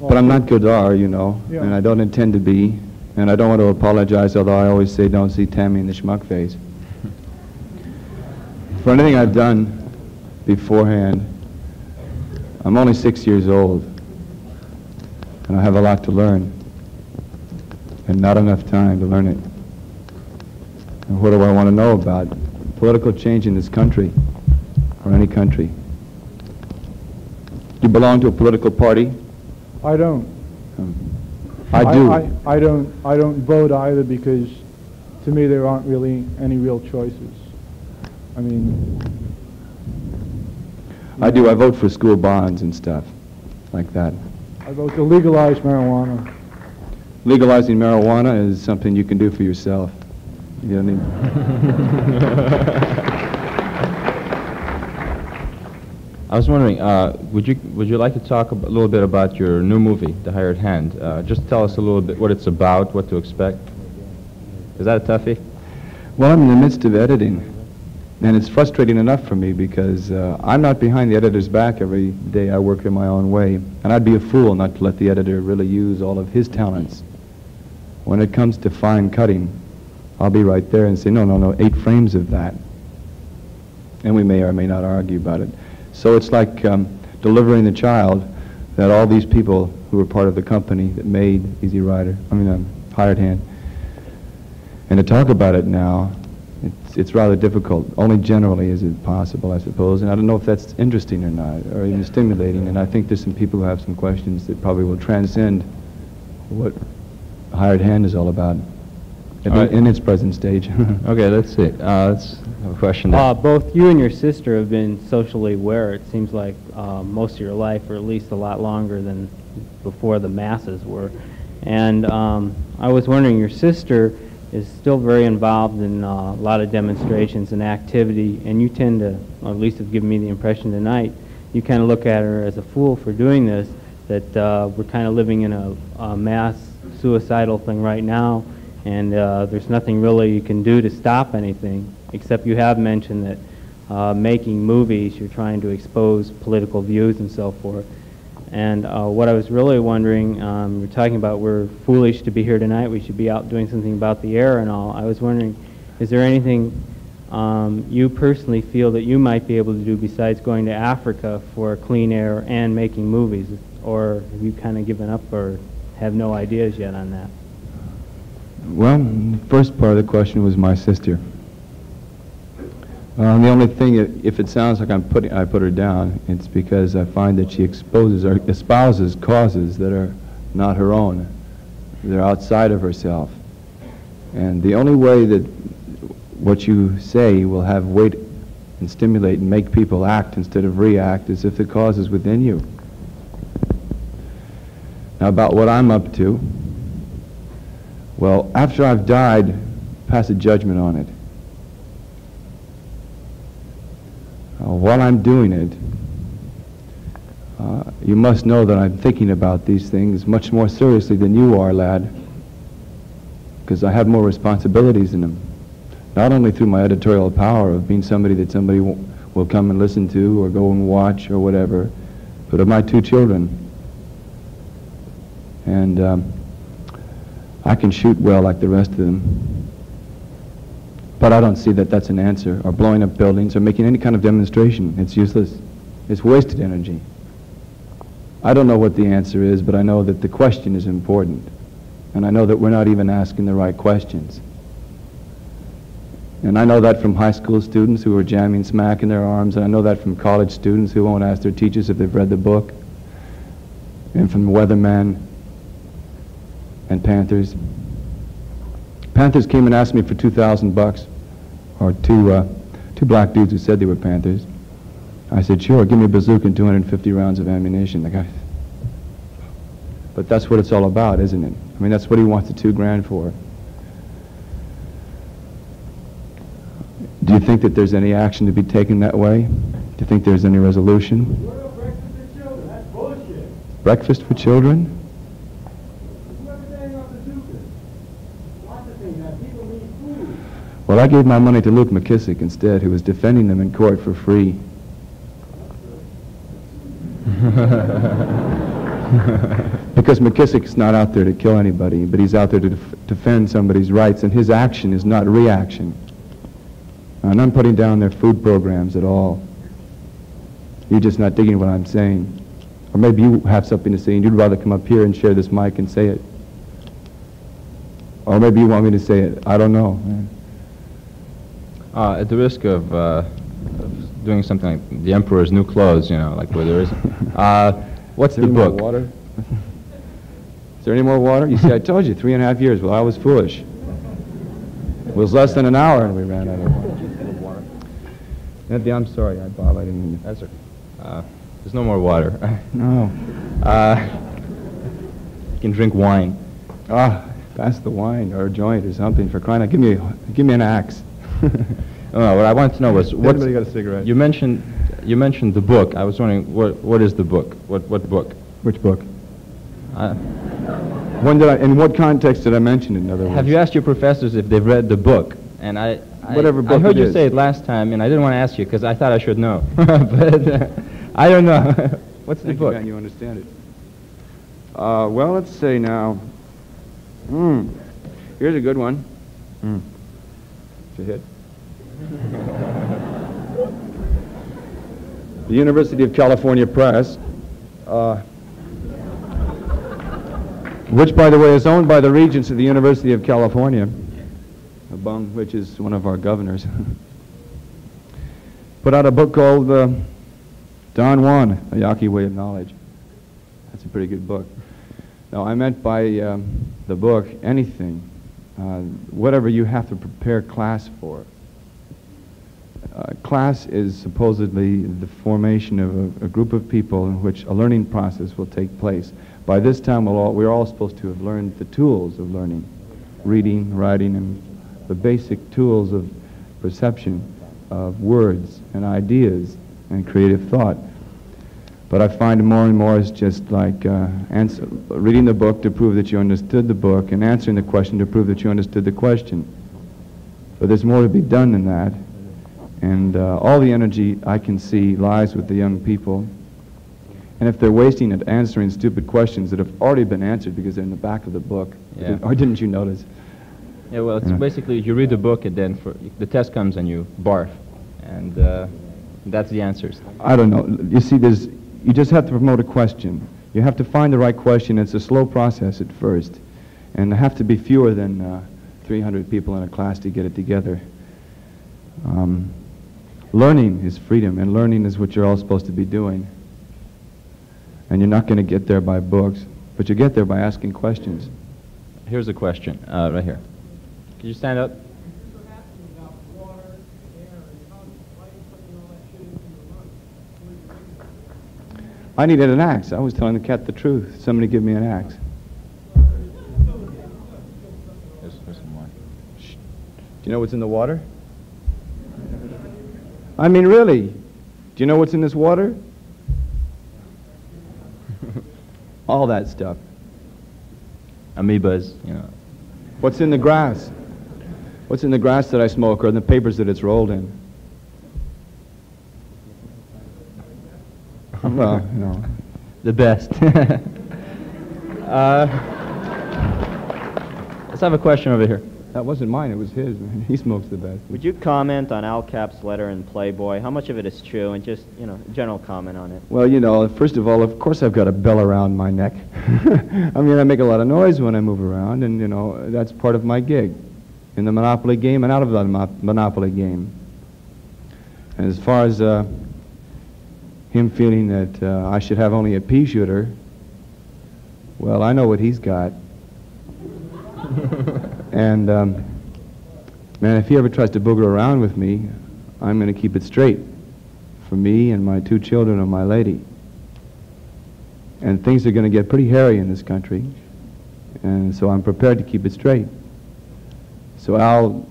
But I'm not Godard, you know, Yeah. and I don't intend to be, and I don't want to apologize, although I always say don't see Tammy in the schmuck face. For anything I've done beforehand, I'm only six years old, and I have a lot to learn, and not enough time to learn it. And what do I want to know about political change in this country, or any country? Do you belong to a political party? I don't. Um, I do. I, I don't. I don't vote either because, to me, there aren't really any real choices. I mean, I do. I vote for school bonds and stuff like that. I vote to legalize marijuana. Legalizing marijuana is something you can do for yourself. You don't need. I was wondering, uh, would you would you like to talk a little bit about your new movie, The Hired Hand? Uh, just tell us a little bit what it's about, what to expect. Is that a toughie? Well, I'm in the midst of editing, and it's frustrating enough for me because uh, I'm not behind the editor's back every day. I work in my own way, and I'd be a fool not to let the editor really use all of his talents. When it comes to fine cutting, I'll be right there and say, no, no, no, eight frames of that. And we may or may not argue about it. So it's like um, delivering the child that all these people who were part of the company that made Easy Rider, I mean, um, Hired Hand, and to talk about it now It's, it's rather difficult. Only generally is it possible, I suppose. And I don't know if that's interesting or not, or even stimulating. And I think there's some people who have some questions that probably will transcend what hired hand is all about in, All right. in its present stage. okay, let's see. Uh, let's have a question there. Uh, both you and your sister have been socially aware, it seems like, uh, most of your life, or at least a lot longer than before the masses were. And um, I was wondering, your sister is still very involved in uh, a lot of demonstrations and activity, and you tend to, or at least have given me the impression tonight, you kind of look at her as a fool for doing this, that uh, we're kind of living in a, a mass suicidal thing right now, and uh, there's nothing really you can do to stop anything, except you have mentioned that uh, making movies, you're trying to expose political views and so forth. And uh, what I was really wondering, um, you're talking about we're foolish to be here tonight, we should be out doing something about the air and all. I was wondering, is there anything um, you personally feel that you might be able to do besides going to Africa for clean air and making movies? Or have you kind of given up or have no ideas yet on that? Well, first part of the question was my sister. Uh, the only thing, if it sounds like I'm putting, I put her down, it's because I find that she exposes or espouses causes that are not her own. They're outside of herself. And the only way that what you say will have weight and stimulate and make people act instead of react is if the cause is within you. Now, about what I'm up to, well, after I've died, pass a judgment on it. Uh, while I'm doing it, uh, you must know that I'm thinking about these things much more seriously than you are, lad, because I have more responsibilities in them. Not only through my editorial power of being somebody that somebody will come and listen to or go and watch or whatever, but of my two children. And um, I can shoot well like the rest of them. But I don't see that that's an answer, or blowing up buildings, or making any kind of demonstration. It's useless. It's wasted energy. I don't know what the answer is, but I know that the question is important. And I know that we're not even asking the right questions. And I know that from high school students who are jamming smack in their arms, and I know that from college students who won't ask their teachers if they've read the book, and from weathermen and Panthers. Panthers came and asked me for 2,000 bucks, or two, uh, two black dudes who said they were Panthers. I said, sure, give me a bazooka and 250 rounds of ammunition. The guy, but that's what it's all about, isn't it? I mean, that's what he wants the two grand for. Do you think that there's any action to be taken that way? Do you think there's any resolution? Breakfast for children? Well, I gave my money to Luke McKissack instead, who was defending them in court for free. because McKissack's not out there to kill anybody, but he's out there to def- defend somebody's rights, and his action is not reaction. Uh, and I'm putting down their food programs at all. You're just not digging what I'm saying. Or maybe you have something to say and you'd rather come up here and share this mic and say it. Or maybe you want me to say it. I don't know. Uh, at the risk of, uh, of doing something like the Emperor's New Clothes, you know, like where there is. Uh, what's Is there the any more book? water? Is there any more water? You see, I told you, three and a half years. Well, I was foolish. It was less than an hour and we ran out of water. Anthony, I'm sorry, I, Bob, I didn't mean. That's okay. Uh, there's no more water. No. Uh, you can drink wine. Ah, pass the wine or a joint or something for crying out. Give me, give me an axe. Oh, what I wanted to know was what got a cigarette? you mentioned. You mentioned the book. I was wondering what what is the book? What what book? Which book? Uh, When did I, in what context did I mention it, in other words? have you asked your professors if they've read the book? And I, I Whatever I book heard it you is. say it last time, and I didn't want to ask you because I thought I should know. but uh, I don't know. What's the Thank you, book? man, you understand it. Uh, well, let's say now. Hmm. Here's a good one. Hmm. Hit. the University of California Press, uh, which, by the way, is owned by the Regents of the University of California. Bung, which is one of our governors, put out a book called uh, Don Juan, A Yaqui Way of Knowledge. That's a pretty good book. Now, I meant by um, the book anything, uh, whatever you have to prepare class for. Uh, class is supposedly the formation of a, a, group of people in which a learning process will take place. By this time, we'll all, we're all supposed to have learned the tools of learning, reading, writing, and the basic tools of perception of words and ideas and creative thought. But I find more and more it's just like uh, answer, reading the book to prove that you understood the book and answering the question to prove that you understood the question. But there's more to be done than that. And uh, all the energy I can see lies with the young people. And if they're wasting it answering stupid questions that have already been answered because they're in the back of the book, yeah. or didn't you notice? Yeah, well, it's basically you read the book and then for, the test comes and you barf. And uh, that's the answers. I don't know. You see, there's, you just have to promote a question. You have to find the right question. It's a slow process at first. And there have to be fewer than uh, 300 people in a class to get it together. Um, Learning is freedom, and learning is what you're all supposed to be doing. And you're not going to get there by books, but you get there by asking questions. Here's a question, uh, right here. Can you stand up? I needed an axe. I was telling the cat the truth. Somebody give me an axe. There's, there's some water. Do you know what's in the water? I mean, really. Do you know what's in this water? All that stuff. Amoebas, you know. What's in the grass? What's in the grass that I smoke or in the papers that it's rolled in? Well, you know. The best. uh, let's have a question over here. That wasn't mine, it was his. He smokes the best. Would you comment on Al Capp's letter in Playboy? How much of it is true, and just, you know, general comment on it? Well, you know, first of all, of course I've got a bell around my neck. I mean, I make a lot of noise when I move around, and, you know, that's part of my gig. In the Monopoly game and out of the Monopoly game. And as far as uh, him feeling that uh, I should have only a pea shooter, well, I know what he's got. And um, man, if he ever tries to booger around with me, I'm going to keep it straight for me and my two children and my lady. And things are going to get pretty hairy in this country. And so I'm prepared to keep it straight. So Al,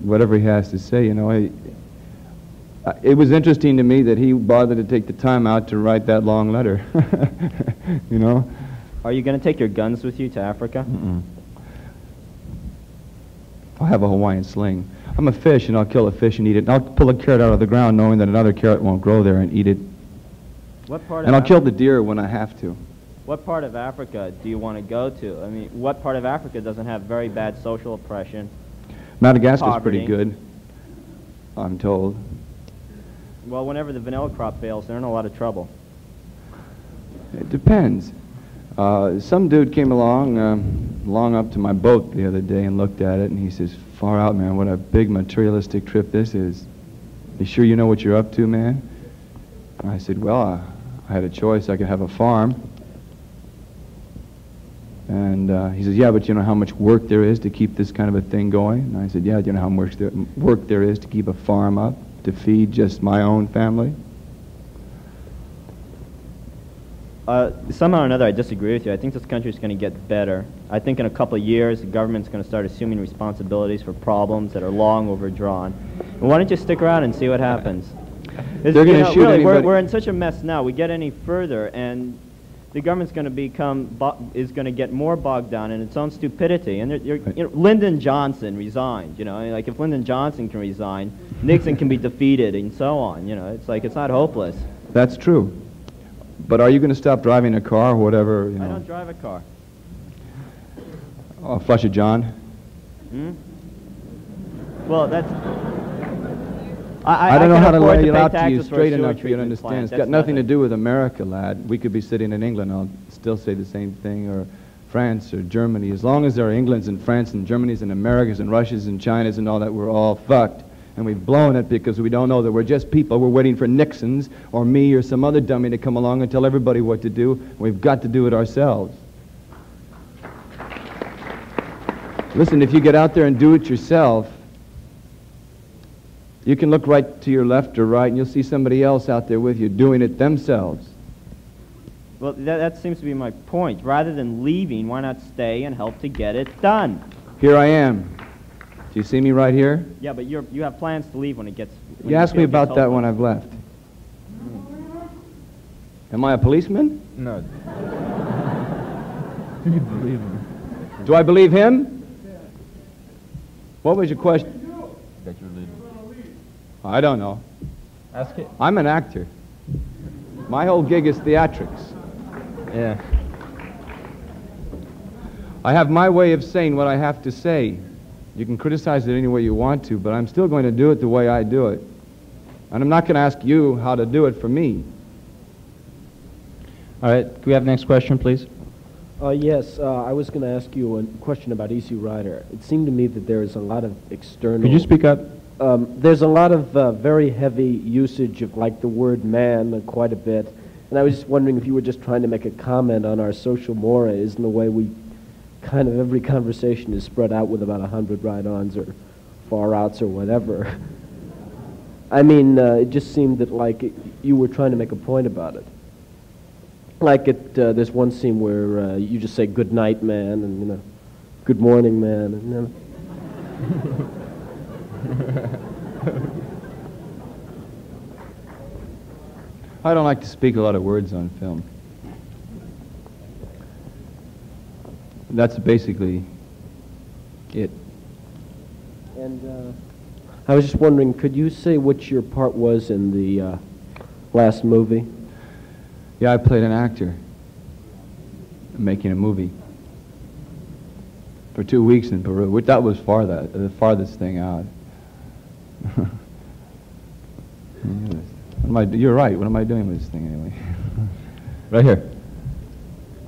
whatever he has to say, you know, I, it was interesting to me that he bothered to take the time out to write that long letter. you know? Are you going to take your guns with you to Africa? Mm -mm. I'll have a Hawaiian sling. I'm a fish, and I'll kill a fish and eat it. And I'll pull a carrot out of the ground knowing that another carrot won't grow there and eat it. What part and I'll Africa, kill the deer when I have to. What part of Africa do you want to go to? I mean, what part of Africa doesn't have very bad social oppression? Madagascar's poverty? pretty good, I'm told. Well, whenever the vanilla crop fails, they're in a lot of trouble. It depends. Uh, some dude came along, um, along up to my boat the other day and looked at it, and he says, far out, man, what a big materialistic trip this is. You sure you know what you're up to, man? And I said, well, uh, I had a choice. I could have a farm. And uh, he says, yeah, but you know how much work there is to keep this kind of a thing going? And I said, yeah, do you know how much work there is to keep a farm up, to feed just my own family? Uh, somehow or another, I disagree with you. I think this country is going to get better. I think in a couple of years, the government's going to start assuming responsibilities for problems that are long overdrawn. And why don't you stick around and see what happens? They're going to shoot really. We're, we're in such a mess now. We get any further, and the government's going to become is going to get more bogged down in its own stupidity. And you know, Lyndon Johnson resigned. You know, like if Lyndon Johnson can resign, Nixon can be defeated, and so on. You know, it's like it's not hopeless. That's true. But are you going to stop driving a car or whatever? You know? I don't drive a car. Oh, flush it, John. Hmm? Well, that's. I, I don't know how to lay it out to you straight enough for you to understand. Plant. It's got nothing nothing. to do with America, lad. We could be sitting in England. I'll still say the same thing, or France or Germany. As long as there are Englands and France and Germanys and Americas and Russias and Chinas and all that, we're all fucked. And we've blown it because we don't know that we're just people. We're waiting for Nixons or me or some other dummy to come along and tell everybody what to do. We've got to do it ourselves. Listen, if you get out there and do it yourself, you can look right to your left or right and you'll see somebody else out there with you doing it themselves. Well, that, that seems to be my point. Rather than leaving, why not stay and help to get it done? Here I am. Do you see me right here? Yeah, but you're, you have plans to leave when it gets. when You asked me feel it gets about that when I've left. Am I a policeman? No. Do you believe him? Do I believe him? What was your question? That you're leaving. I don't know. Ask it. I'm an actor. My whole gig is theatrics. Yeah. I have my way of saying what I have to say. You can criticize it any way you want to, but I'm still going to do it the way I do it. And I'm not going to ask you how to do it for me. All right. Can we have the next question, please? Uh, yes, uh, I was going to ask you a question about Easy Rider. It seemed to me that there is a lot of external. Could you speak up? Um, there's a lot of uh, very heavy usage of like the word man quite a bit, and I was just wondering if you were just trying to make a comment on our social mores and the way we kind of every conversation is spread out with about a hundred ride-ons or far outs or whatever. I mean, uh, it just seemed that like it, you were trying to make a point about it. Like it, uh, there's one scene where uh, you just say "Good night, man," and you know, "Good morning, man," and you know. I don't like to speak a lot of words on film. That's basically it. And uh, I was just wondering, could you say what your part was in the uh, last movie? Yeah, I played an actor making a movie for two weeks in Peru. That was far that the farthest thing out. I, you're right. What am I doing with this thing anyway? right here.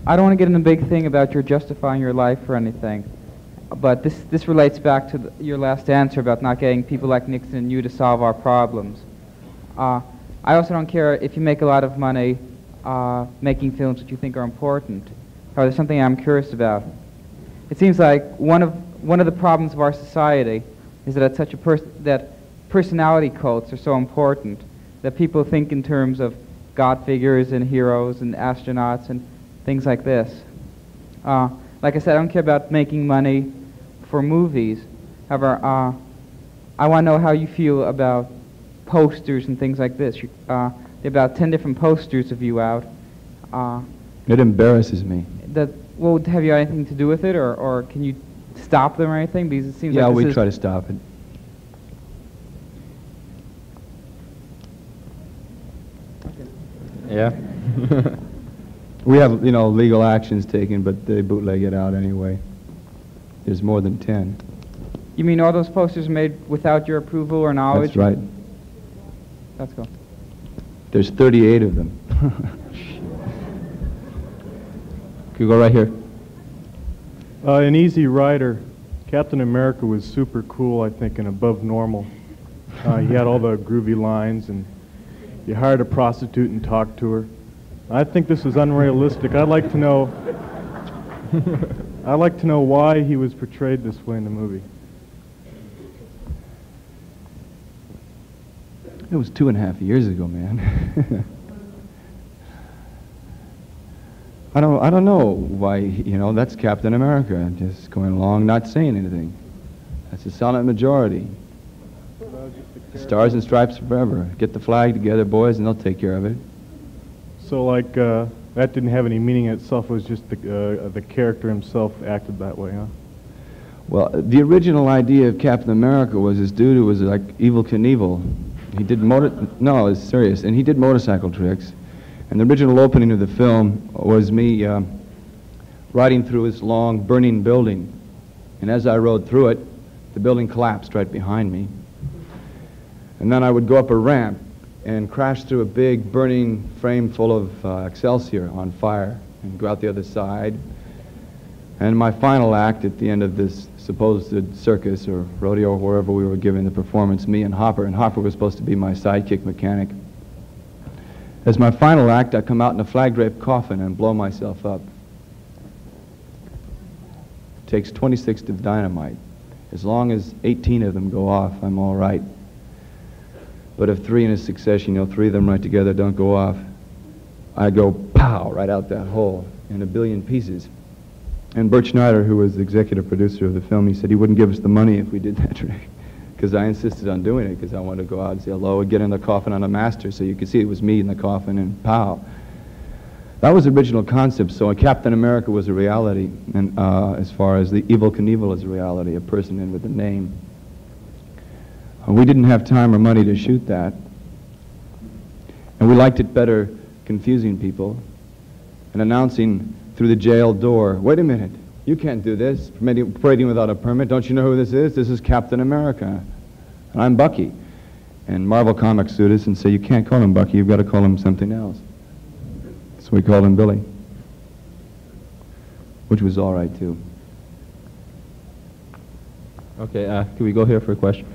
I don't want to get in a big thing about your justifying your life or anything, but this, this relates back to the, your last answer about not getting people like Nixon and you to solve our problems. Uh, I also don't care if you make a lot of money uh, making films that you think are important. However, there's something I'm curious about. It seems like one of, one of the problems of our society is that, it's such a person that personality cults are so important that people think in terms of God figures and heroes and astronauts and things like this. Uh, like I said, I don't care about making money for movies. However, uh, I want to know how you feel about posters and things like this. You- Uh, there are about 10 different posters of you out. Uh, It embarrasses me. that, well, have you anything to do with it, or, or can you stop them or anything? Because it seems Yeah, like this we try to stop it. Yeah. we have, you know, legal actions taken, but they bootleg it out anyway. There's more than 10. You mean all those posters made without your approval or knowledge? That's right. That's cool. There's 38 of them. Could you go right here? Uh, in Easy Rider, Captain America was super cool, I think, and above normal. Uh, he had all the groovy lines, and you hired a prostitute and talked to her. I think this is unrealistic. I'd like to know. I'd like to know why he was portrayed this way in the movie. It was two and a half years ago, man. I don't, I don't know why, you know, that's Captain America, just going along, not saying anything. That's the silent majority. Stars and stripes forever. Get the flag together, boys, and they'll take care of it. So, like, uh, that didn't have any meaning in itself. It was just the uh, the character himself acted that way, huh? Well, the original idea of Captain America was his dude who was like Evel Knievel. He did motor, no, it's serious, and he did motorcycle tricks. And the original opening of the film was me uh, riding through this long burning building. And as I rode through it, the building collapsed right behind me. And then I would go up a ramp and crash through a big burning frame full of uh, Excelsior on fire and go out the other side. And my final act at the end of this supposed circus or rodeo or wherever we were giving the performance, me and Hopper, and Hopper was supposed to be my sidekick mechanic. As my final act, I come out in a flag draped coffin and blow myself up. It takes 26 of dynamite. As long as 18 of them go off, I'm all right. But if three in a succession, you know, three of them right together don't go off, I go pow right out that hole in a billion pieces. And Bert Schneider, who was the executive producer of the film, he said he wouldn't give us the money if we did that trick. Because I insisted on doing it, because I wanted to go out and say hello and get in the coffin on a master so you could see it was me in the coffin and pow. That was the original concept, so Captain America was a reality, and uh, as far as the Evel Knievel is a reality, a person in with a name. Uh, we didn't have time or money to shoot that, and we liked it better confusing people and announcing through the jail door, wait a minute, you can't do this, parading without a permit. Don't you know who this is? This is Captain America. And I'm Bucky. And Marvel Comics sued us and say, you can't call him Bucky, you've got to call him something else. So we called him Billy, which was all right, too. Okay, uh, can we go here for a question?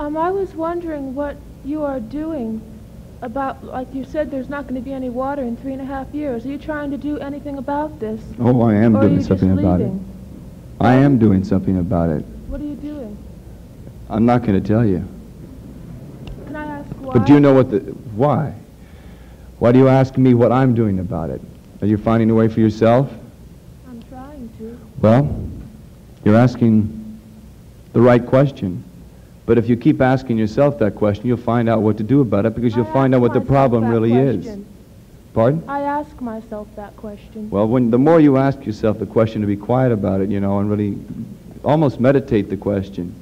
Um, I was wondering what you are doing about, like you said, there's not going to be any water in three and a half years. Are you trying to do anything about this? Oh, I am doing something about it. I am doing something about it. What are you doing? I'm not going to tell you. Can I ask why? But do you know what the, why? Why do you ask me what I'm doing about it? Are you finding a way for yourself? I'm trying to. Well, you're asking the right question. But if you keep asking yourself that question, you'll find out what to do about it because you'll I find out what the problem really is. Pardon? I ask myself that question. Well, when the more you ask yourself the question, to be quiet about it, you know, and really almost meditate the question,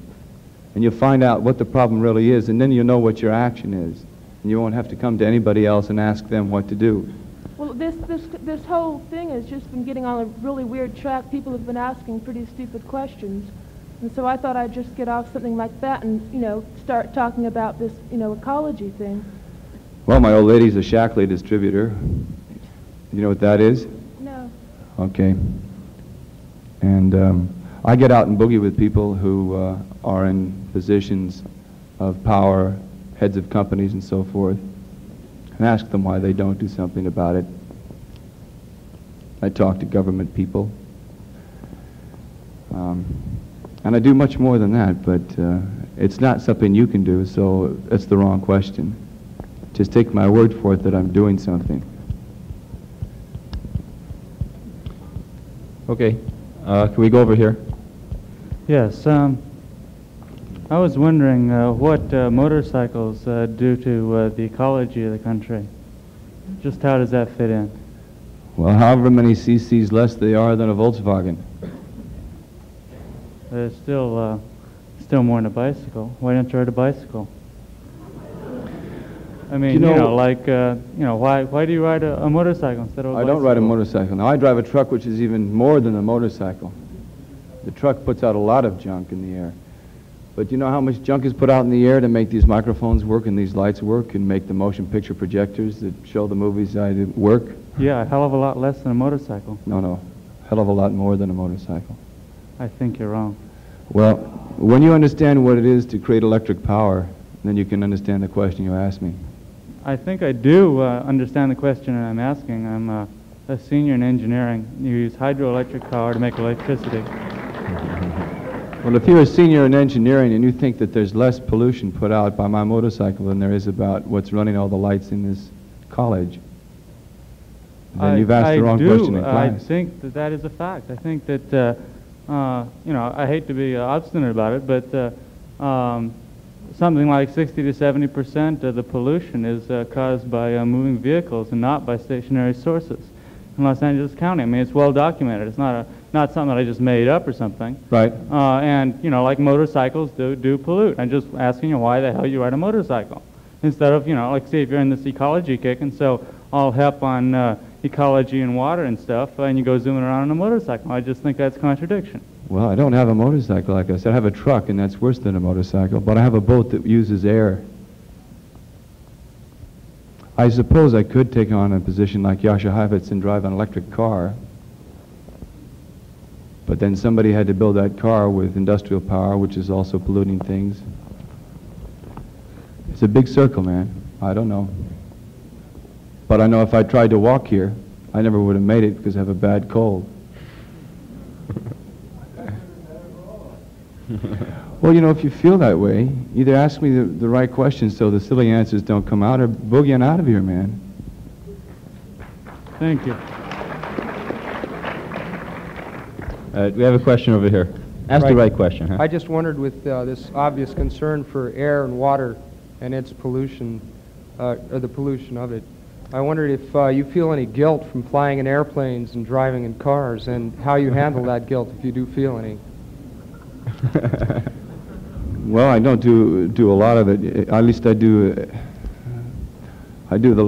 and you'll find out what the problem really is, and then you'll know what your action is, and you won't have to come to anybody else and ask them what to do. Well, this, this, this whole thing has just been getting on a really weird track. People have been asking pretty stupid questions. And so I thought I'd just get off something like that and, you know, start talking about this, you know, ecology thing. Well, my old lady's a Shaklee distributor. You know what that is? No. Okay. And um, I get out and boogie with people who uh, are in positions of power, heads of companies and so forth, and ask them why they don't do something about it. I talk to government people. Um, and I do much more than that, but uh, it's not something you can do, so that's the wrong question. Just take my word for it that I'm doing something. Okay, uh, can we go over here? Yes. Um, I was wondering uh, what uh, motorcycles uh, do to uh, the ecology of the country. Just how does that fit in? Well, however many cc's less they are than a Volkswagen. There's still, uh, still more than a bicycle. Why don't you ride a bicycle? I mean, you You know, know- like, uh, you know, why, why do you ride a, a motorcycle instead of a I bicycle? don't ride a motorcycle. Now, I drive a truck which is even more than a motorcycle. The truck puts out a lot of junk in the air. But you know how much junk is put out in the air to make these microphones work and these lights work and make the motion picture projectors that show the movies I work? Yeah, a hell of a lot less than a motorcycle. No, no. Hell of a lot more than a motorcycle. I think you're wrong. Well, when you understand what it is to create electric power, then you can understand the question you asked me. I think I do uh, understand the question I'm asking. I'm uh, a senior in engineering. You use hydroelectric power to make electricity. Well, if you're a senior in engineering and you think that there's less pollution put out by my motorcycle than there is about what's running all the lights in this college, then I, you've asked I the wrong do. question in I think that that is a fact. I think that, uh, uh, you know, I hate to be uh, obstinate about it, but uh, um, something like 60 to 70 percent of the pollution is uh, caused by uh, moving vehicles and not by stationary sources in Los Angeles County. I mean, it's well documented. It's not a not something that I just made up or something. Right. Uh, and you know, like motorcycles do do pollute. I'm just asking you why the hell you ride a motorcycle instead of you know, like say if you're in this ecology kick and so all help on uh, ecology and water and stuff, and you go zooming around on a motorcycle. I just think that's contradiction. Well, I don't have a motorcycle, like I said. I have a truck, and that's worse than a motorcycle, but I have a boat that uses air. I suppose I could take on a position like Jascha Heifetz and drive an electric car, But then somebody had to build that car with industrial power, which is also polluting things. It's a big circle, man. I don't know. But I know if I tried to walk here, I never would have made it because I have a bad cold. well, you know, if you feel that way, either ask me the, the right questions so the silly answers don't come out or boogie on out of here, man. Thank you. Uh, we have a question over here. Ask the right question, huh? I just wondered with uh, this obvious concern for air and water and its pollution, uh, or the pollution of it, I wondered if uh, you feel any guilt from flying in airplanes and driving in cars and how you handle that guilt if you do feel any. Well, I don't do do a lot of it. At least I do. uh, I do the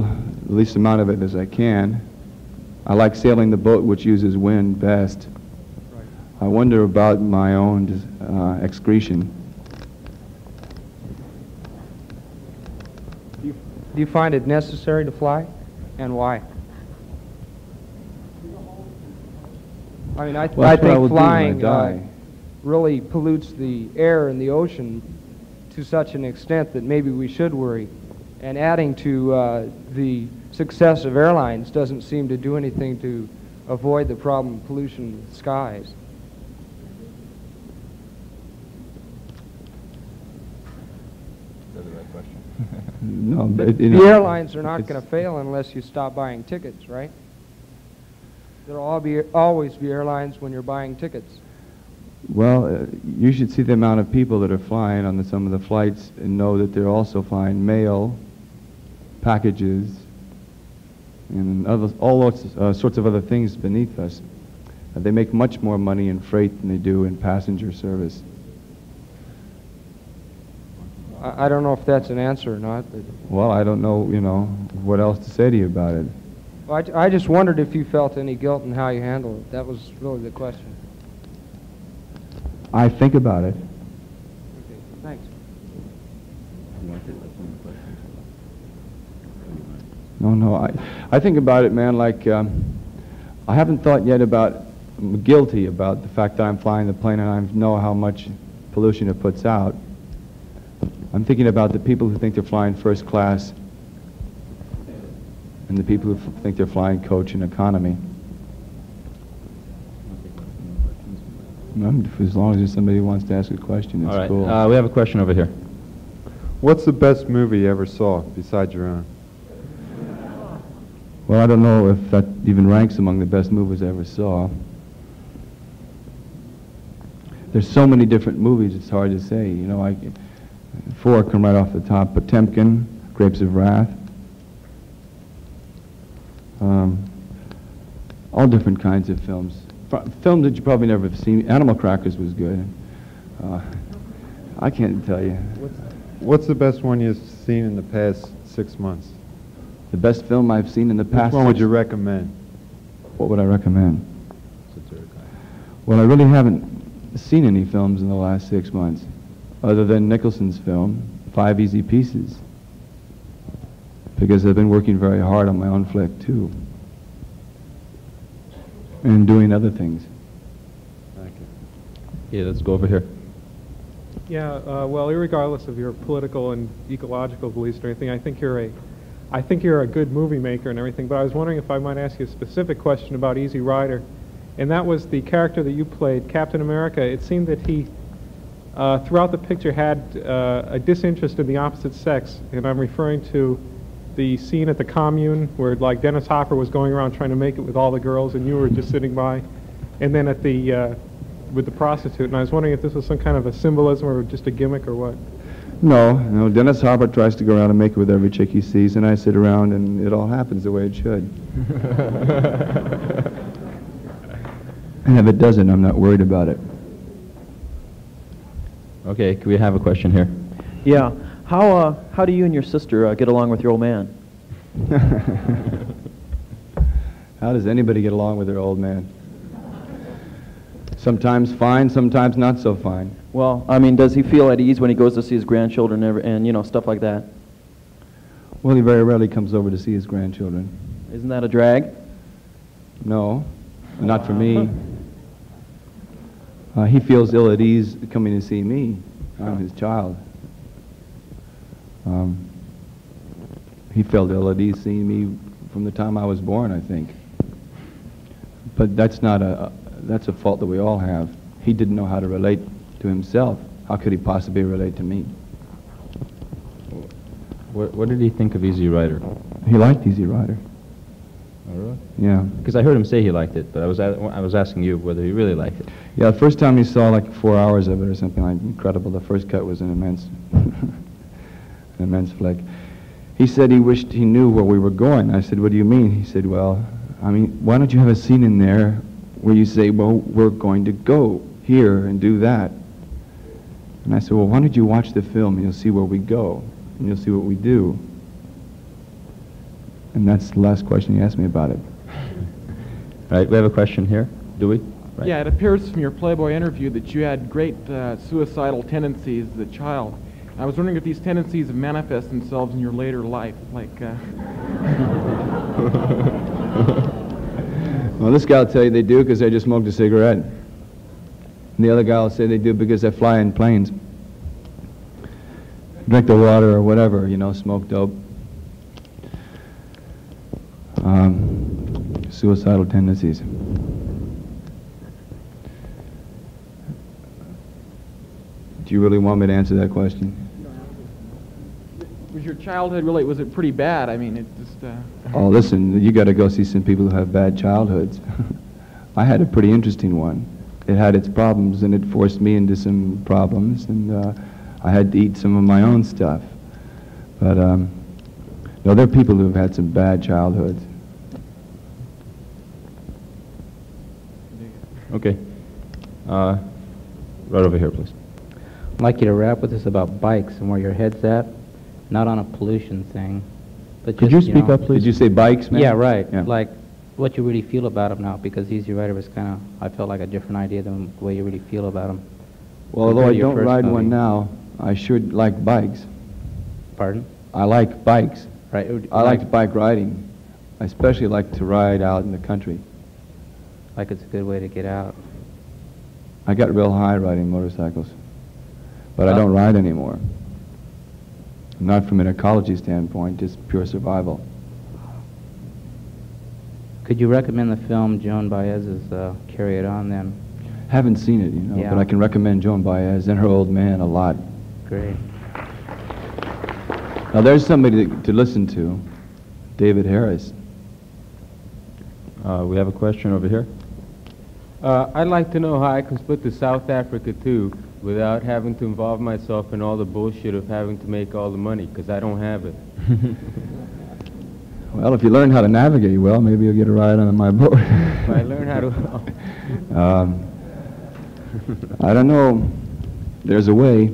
least amount of it as I can. I like sailing the boat, which uses wind best. I wonder about my own uh, excretion. Do you, find it necessary to fly, and why? I mean, I, Well, I think will do when I flying uh, really pollutes the air and the ocean to such an extent that maybe we should worry. And adding to uh, the success of airlines doesn't seem to do anything to avoid the problem of pollution in the skies. No, but the you know, airlines are not going to fail unless you stop buying tickets, right? There'll all be, always be airlines when you're buying tickets. Well, uh, you should see the amount of people that are flying on the, some of the flights and know that they're also flying mail, packages, and other, all sorts, uh, sorts of other things beneath us. Uh, they make much more money in freight than they do in passenger service. I, I don't know if that's an answer or not, but Well, I don't know, you know, what else to say to you about it. Well, I, I just wondered if you felt any guilt in how you handle it. That was really the question. I think about it. Okay, thanks. No, no, I, I think about it, man, like, um, I haven't thought yet about, I'm guilty about the fact that I'm flying the plane and I know how much pollution it puts out. I'm thinking about the people who think they're flying first class and the people who f- think they're flying coach and economy. As long as there's somebody who wants to ask a question, it's All right. cool. Uh, we have a question over here. What's the best movie you ever saw besides your own? Well, I don't know if that even ranks among the best movies I ever saw. There's so many different movies, it's hard to say. You know, I, four come right off the top. Potemkin, Grapes of Wrath. Um, all different kinds of films. F- films that you probably never have seen. Animal Crackers was good. Uh, I can't tell you. What's the best one you've seen in the past six months? The best film I've seen in the past. Which one would you recommend? What would I recommend? Well, I really haven't seen any films in the last six months, other than Nicholson's film, Five Easy Pieces, because I've been working very hard on my own flick, too, and doing other things. Thank you. Yeah, let's go over here. Yeah, uh, well, irregardless of your political and ecological beliefs or anything, I think you're a, I think you're a good movie maker and everything. But I was wondering if I might ask you a specific question about Easy Rider, and that was the character that you played, Captain America. It seemed that he, uh, throughout the picture, had uh, a disinterest in the opposite sex, and I'm referring to the scene at the commune where, like, Dennis Hopper was going around trying to make it with all the girls, and you were just sitting by, and then at the uh, with the prostitute, and I was wondering if this was some kind of a symbolism or just a gimmick or what. No, no, Dennis Hopper tries to go around and make it with every chick he sees, and I sit around and it all happens the way it should. and if it doesn't, I'm not worried about it. Okay, can we have a question here? Yeah. How, uh, how do you and your sister uh, get along with your old man? How does anybody get along with their old man? Sometimes fine, sometimes not so fine. Well, I mean, does he feel at ease when he goes to see his grandchildren and, and you know, stuff like that? Well, he very rarely comes over to see his grandchildren. Isn't that a drag? No, not for me. Uh, he feels ill at ease coming to see me. I'm his child. Um, he felt ill at ease seeing me from the time I was born, I think. But that's not a, that's a fault that we all have. He didn't know how to relate to himself. How could he possibly relate to me? What, what did he think of Easy Rider? He liked Easy Rider. Oh, really? Yeah. Because I heard him say he liked it, but I was, I was asking you whether he really liked it. Yeah, the first time he saw like four hours of it or something like incredible. The first cut was an immense, an immense flick. He said he wished he knew where we were going. I said, what do you mean? He said, well, I mean, why don't you have a scene in there where you say, well, we're going to go here and do that? And I said, well, why don't you watch the film and you'll see where we go and you'll see what we do. And that's the last question he asked me about it. All right, we have a question here. Do we? Right. Yeah, it appears from your Playboy interview that you had great uh, suicidal tendencies as a child. I was wondering if these tendencies have manifested themselves in your later life, like. Uh... Well, this guy will tell you they do because they just smoked a cigarette. And the other guy will say they do because they fly in planes. Drink the water or whatever, you know, smoke dope. Um, suicidal tendencies. Do you really want me to answer that question? Was your childhood really, was it pretty bad? I mean, it just. Uh... Oh, listen, you got to go see some people who have bad childhoods. I had a pretty interesting one. It had its problems, and it forced me into some problems, and uh, I had to eat some of my own stuff. But um, no, there are people who have had some bad childhoods. Okay. Uh, right over here, please. I'd like you to rap with us about bikes and where your head's at, not on a pollution thing. But Could just, you speak know, up, please? Did you say bikes, man? Yeah, right. Yeah. Like what you really feel about them now, because Easy Rider was kind of, I felt like a different idea than the way you really feel about them. Well, although I don't ride one now, I should like bikes. Pardon? I like bikes. Right. I like bike riding. I especially like to ride out in the country. Like it's a good way to get out. I got real high riding motorcycles, but I Uh, don't ride anymore. Not from an ecology standpoint, just pure survival. Could you recommend the film Joan Baez's uh, Carry It On then? Haven't seen it, you know, Yeah. but I can recommend Joan Baez and her old man a lot. Great. Now there's somebody to, to listen to, David Harris. Uh, we have a question over here. Uh, I'd like to know how I can split to South Africa too without having to involve myself in all the bullshit of having to make all the money because I don't have it. Well, if you learn how to navigate well, maybe you'll get a ride on my boat. If I learn how to. um, I don't know. There's a way.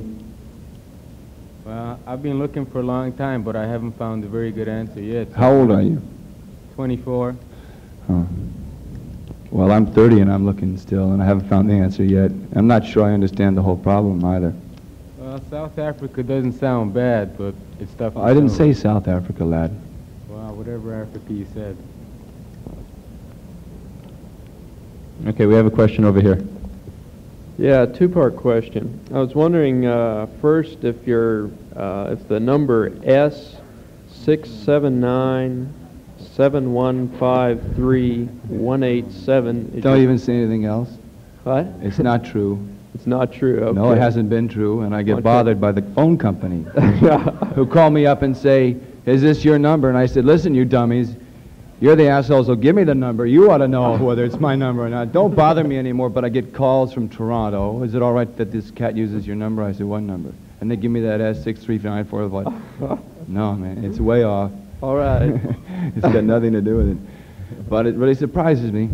Well, I've been looking for a long time, but I haven't found a very good answer yet. How old are you? 24. Oh. Well, I'm 30 and I'm looking still, and I haven't found the answer yet. I'm not sure I understand the whole problem either. Well, South Africa doesn't sound bad, but it's tough. to I didn't say South Africa, lad. Well, whatever Africa you said. Okay, we have a question over here. Yeah, two-part question. I was wondering uh, first if your uh, if the number S six seven nine seven one five three one eight seven. Don't even say anything else. What? It's not true. It's not true. Okay. No, it hasn't been true, and I get bothered by the phone company who call me up and say, "Is this your number?" And I said, "Listen, you dummies, you're the assholes. So give me the number. You ought to know whether it's my number or not. Don't bother me anymore." But I get calls from Toronto. Is it all right that this cat uses your number? I said, "What number?" And they give me that S six three nine four. What? no, man, it's way off. All right. it's got nothing to do with it. But it really surprises me.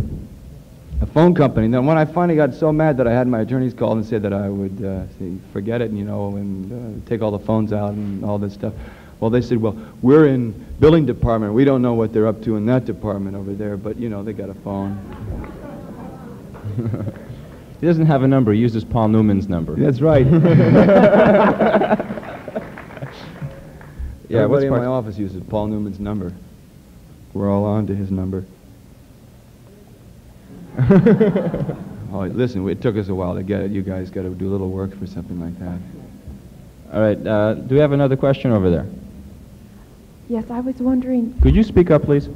A phone company. Then when I finally got so mad that I had my attorneys call and said that I would uh, say, forget it, you know, and uh, take all the phones out and all this stuff. Well, they said, well, we're in billing department. We don't know what they're up to in that department over there, but you know, they got a phone. He doesn't have a number. He uses Paul Newman's number. That's right. yeah, what's everybody in my office uses Paul Newman's number. We're all on to his number. Oh, listen, it took us a while to get it. You guys got to do a little work for something like that. All right. Uh, do we have another question over there? Yes, I was wondering. Could you speak up, please?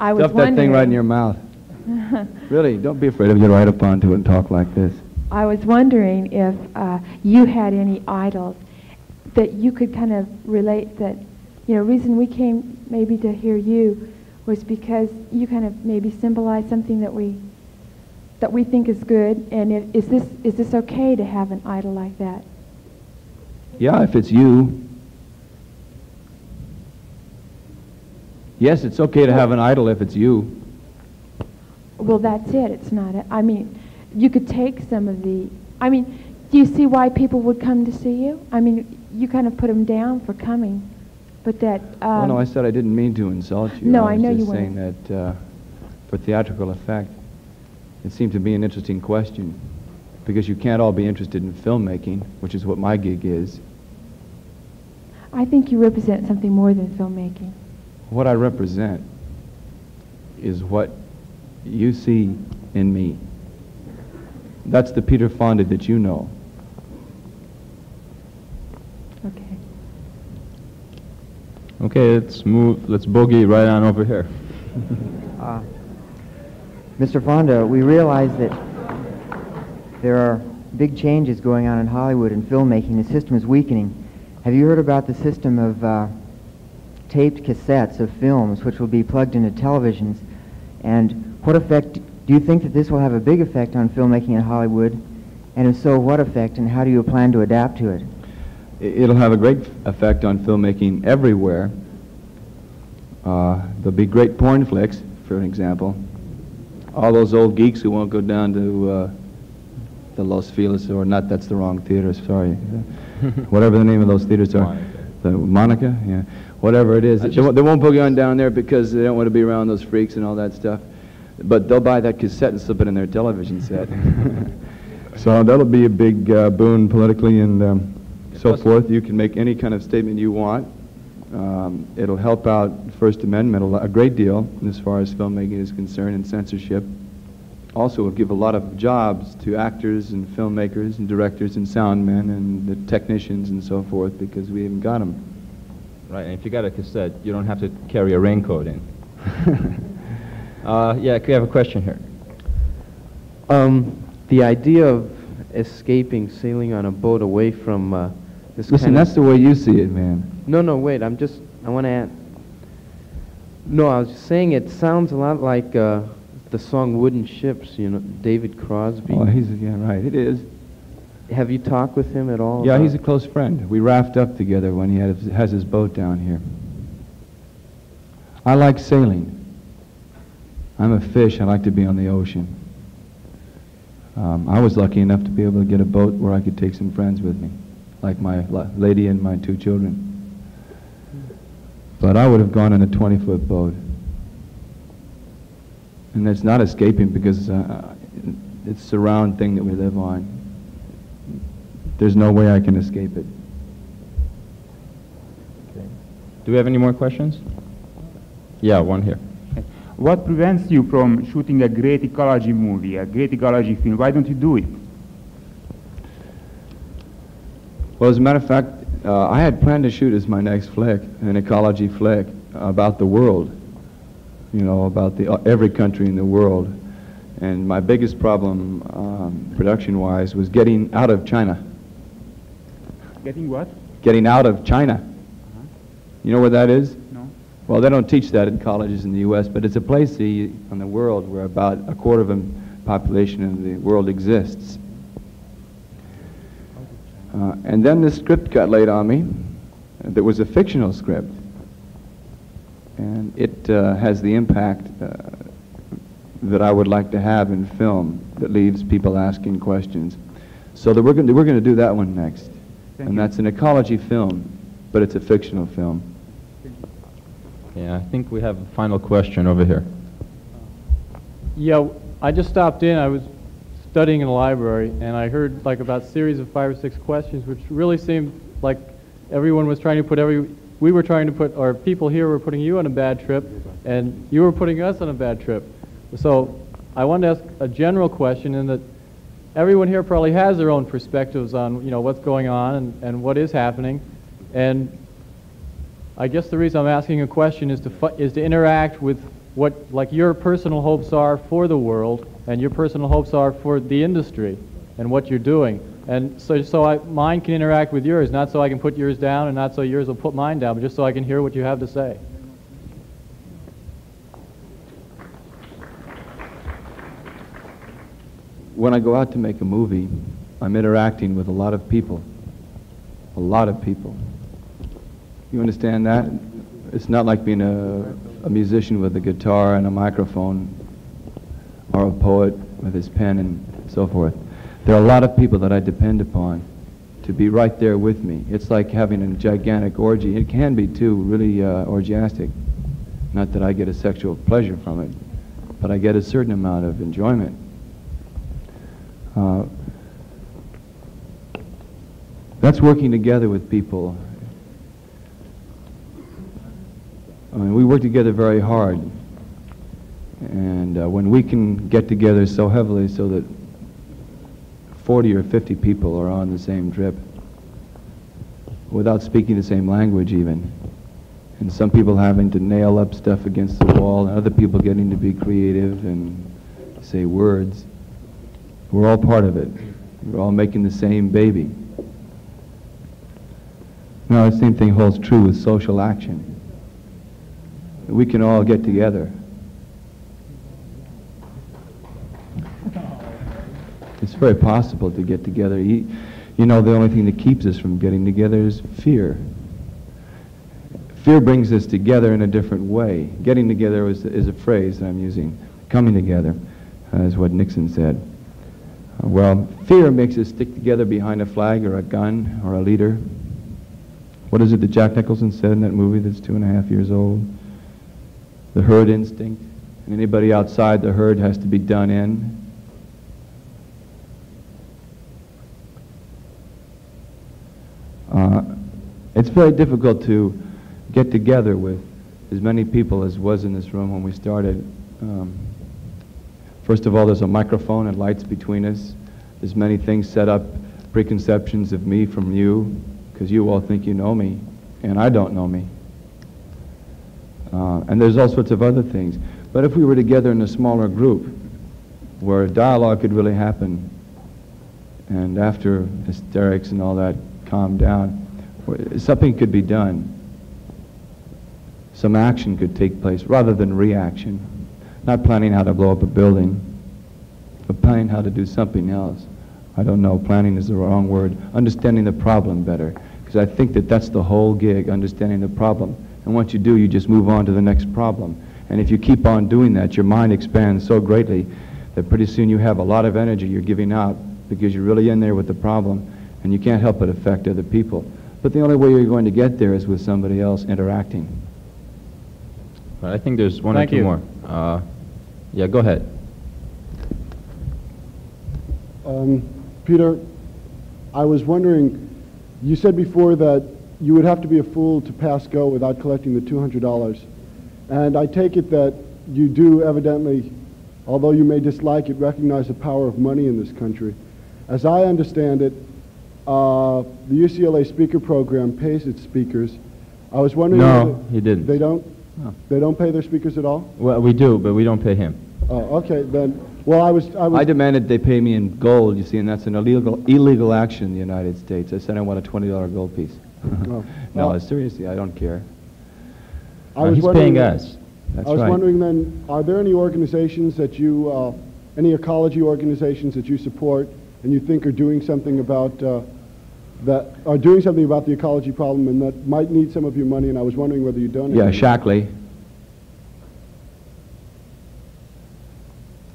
I was Stuff that wondering. thing right in your mouth. Really, don't be afraid of it. Get right up onto it and talk like this. I was wondering if uh, you had any idols that you could kind of relate that, you know, reason we came maybe to hear you was because you kind of maybe symbolize something that we that we think is good. And if, is this is this okay to have an idol like that? Yeah, if it's you. Yes, it's okay to have an idol if it's you. Well, that's it. It's not. A, I mean, you could take some of the. I mean, do you see why people would come to see you? I mean, you kind of put him down for coming, but that. Um, oh, no, I said I didn't mean to insult you. No, I I know just you saying that uh, for theatrical effect, it seemed to be an interesting question because you can't all be interested in filmmaking, which is what my gig is. I think you represent something more than filmmaking. What I represent is what you see in me. That's the Peter Fonda that you know. Okay. Okay, let's move. Let's boogie right on over here. Uh, Mr. Fonda, we realize that there are big changes going on in Hollywood and filmmaking. The system is weakening. Have you heard about the system of uh, taped cassettes of films which will be plugged into televisions? And what effect do you think that this will have a big effect on filmmaking in Hollywood? And if so, what effect and how do you plan to adapt to it? It'll have a great effect on filmmaking everywhere. Uh, there'll be great porn flicks, for an example. All those old geeks who won't go down to uh, the Los Feliz, or not, that's the wrong theater, sorry. Whatever the name of those theaters are. The Monica, yeah. Whatever it is. They, won't- they won't put you on down there because they don't want to be around those freaks and all that stuff. But they'll buy that cassette and slip it in their television set. so that'll be a big uh, boon politically and um, so forth. You can make any kind of statement you want. Um, it'll help out First Amendment a lo- a great deal as far as filmmaking is concerned and censorship. Also, will give a lot of jobs to actors and filmmakers and directors and sound men and the technicians and so forth because we haven't got them. Right, and if you got a cassette, you don't have to carry a raincoat in. uh, yeah, we have a question here. Um, the idea of escaping, sailing on a boat away from uh, this Listen, that's the way you see it, man. No, no, wait. I'm just. I want to add. No, I was just saying it sounds a lot like uh, the song "Wooden Ships." You know, David Crosby. Oh, he's yeah, right. It is. Have you talked with him at all? Yeah, he's a close friend. We raft up together when he had, has his boat down here. I like sailing. I'm a fish. I like to be on the ocean. Um, I was lucky enough to be able to get a boat where I could take some friends with me, like my lady and my two children. But I would have gone in a 20-foot boat. And it's not escaping because uh, it's the round thing that we live on. There's no way I can escape it. Do we have any more questions? Yeah, one here. What prevents you from shooting a great ecology movie, a great ecology film? Why don't you do it? Well, as a matter of fact, uh, I had planned to shoot as my next flick, an ecology flick about the world, you know, about the, uh, every country in the world. And my biggest problem, um, production-wise, was getting out of China. Getting what? Getting out of China. You know where that is? No. Well, they don't teach that in colleges in the U.S., but it's a place in the world where about a quarter of the population of the world exists. Uh, and then this script got laid on me that was a fictional script. And it uh, has the impact uh, that I would like to have in film that leaves people asking questions. So that we're going to, we're going to do that one next. Thank and you. that's an ecology film, but it's a fictional film. Yeah, I think we have a final question over here. Yeah, I just stopped in. I was studying in a library, and I heard like about series of five or six questions, which really seemed like everyone was trying to put every. We were trying to put, or people here were putting you on a bad trip, and you were putting us on a bad trip. So I wanted to ask a general question in that everyone here probably has their own perspectives on, you know, what's going on and, and what is happening. And I guess the reason I'm asking a question is to, is to interact with what, like, your personal hopes are for the world and your personal hopes are for the industry and what you're doing. And so, so I, mine can interact with yours, not so I can put yours down and not so yours will put mine down, but just so I can hear what you have to say. when I go out to make a movie, I'm interacting with a lot of people. A lot of people. You understand that? It's not like being a, a musician with a guitar and a microphone or a poet with his pen and so forth. There are a lot of people that I depend upon to be right there with me. It's like having a gigantic orgy. It can be, too, really uh, orgiastic. Not that I get a sexual pleasure from it, but I get a certain amount of enjoyment. Uh, that's working together with people. I mean, we work together very hard. And uh, when we can get together so heavily so that 40 or 50 people are on the same trip, without speaking the same language even, and some people having to nail up stuff against the wall, and other people getting to be creative and say words, we're all part of it. We're all making the same baby. Now, the same thing holds true with social action. We can all get together. It's very possible to get together. You, you know, the only thing that keeps us from getting together is fear. Fear brings us together in a different way. Getting together is, is a phrase that I'm using. Coming together uh, is what Nixon said. Uh, well, fear makes us stick together behind a flag or a gun or a leader. What is it that Jack Nicholson said in that movie that's two and a half years old? The herd instinct. And anybody outside the herd has to be done in. Uh, it's very difficult to get together with as many people as was in this room when we started. Um, first of all, there's a microphone and lights between us. There's many things set up, preconceptions of me from you, because you all think you know me, and I don't know me. Uh, and there's all sorts of other things. But if we were together in a smaller group, where dialogue could really happen, and after hysterics and all that calmed down, something could be done. Some action could take place rather than reaction. Not planning how to blow up a building, but planning how to do something else. I don't know, planning is the wrong word. Understanding the problem better. Because I think that that's the whole gig, understanding the problem. And once you do, you just move on to the next problem. And if you keep on doing that, your mind expands so greatly that pretty soon you have a lot of energy you're giving out because you're really in there with the problem and you can't help but affect other people. But the only way you're going to get there is with somebody else interacting. But I think there's one Thank or two you. more. Uh, yeah, go ahead. Um, Peter, I was wondering, you said before that you would have to be a fool to pass go without collecting the $200. And I take it that you do evidently, although you may dislike it, recognize the power of money in this country. As I understand it, uh, the UCLA speaker program pays its speakers. I was wondering... No, he didn't. They don't? No. They don't pay their speakers at all? Well, we do, but we don't pay him. Oh, okay, then, well, I was... I was I demanded they pay me in gold, you see, and that's an illegal, illegal action in the United States. I said I want a $20 gold piece. Oh. no, Well- seriously, I don't care. I was he's wondering paying then- us. That's I was right. wondering then, are there any organizations that you, uh, any ecology organizations that you support and you think are doing something about uh, that, are doing something about the ecology problem and that might need some of your money? And I was wondering whether you donate. Yeah. Shaklee.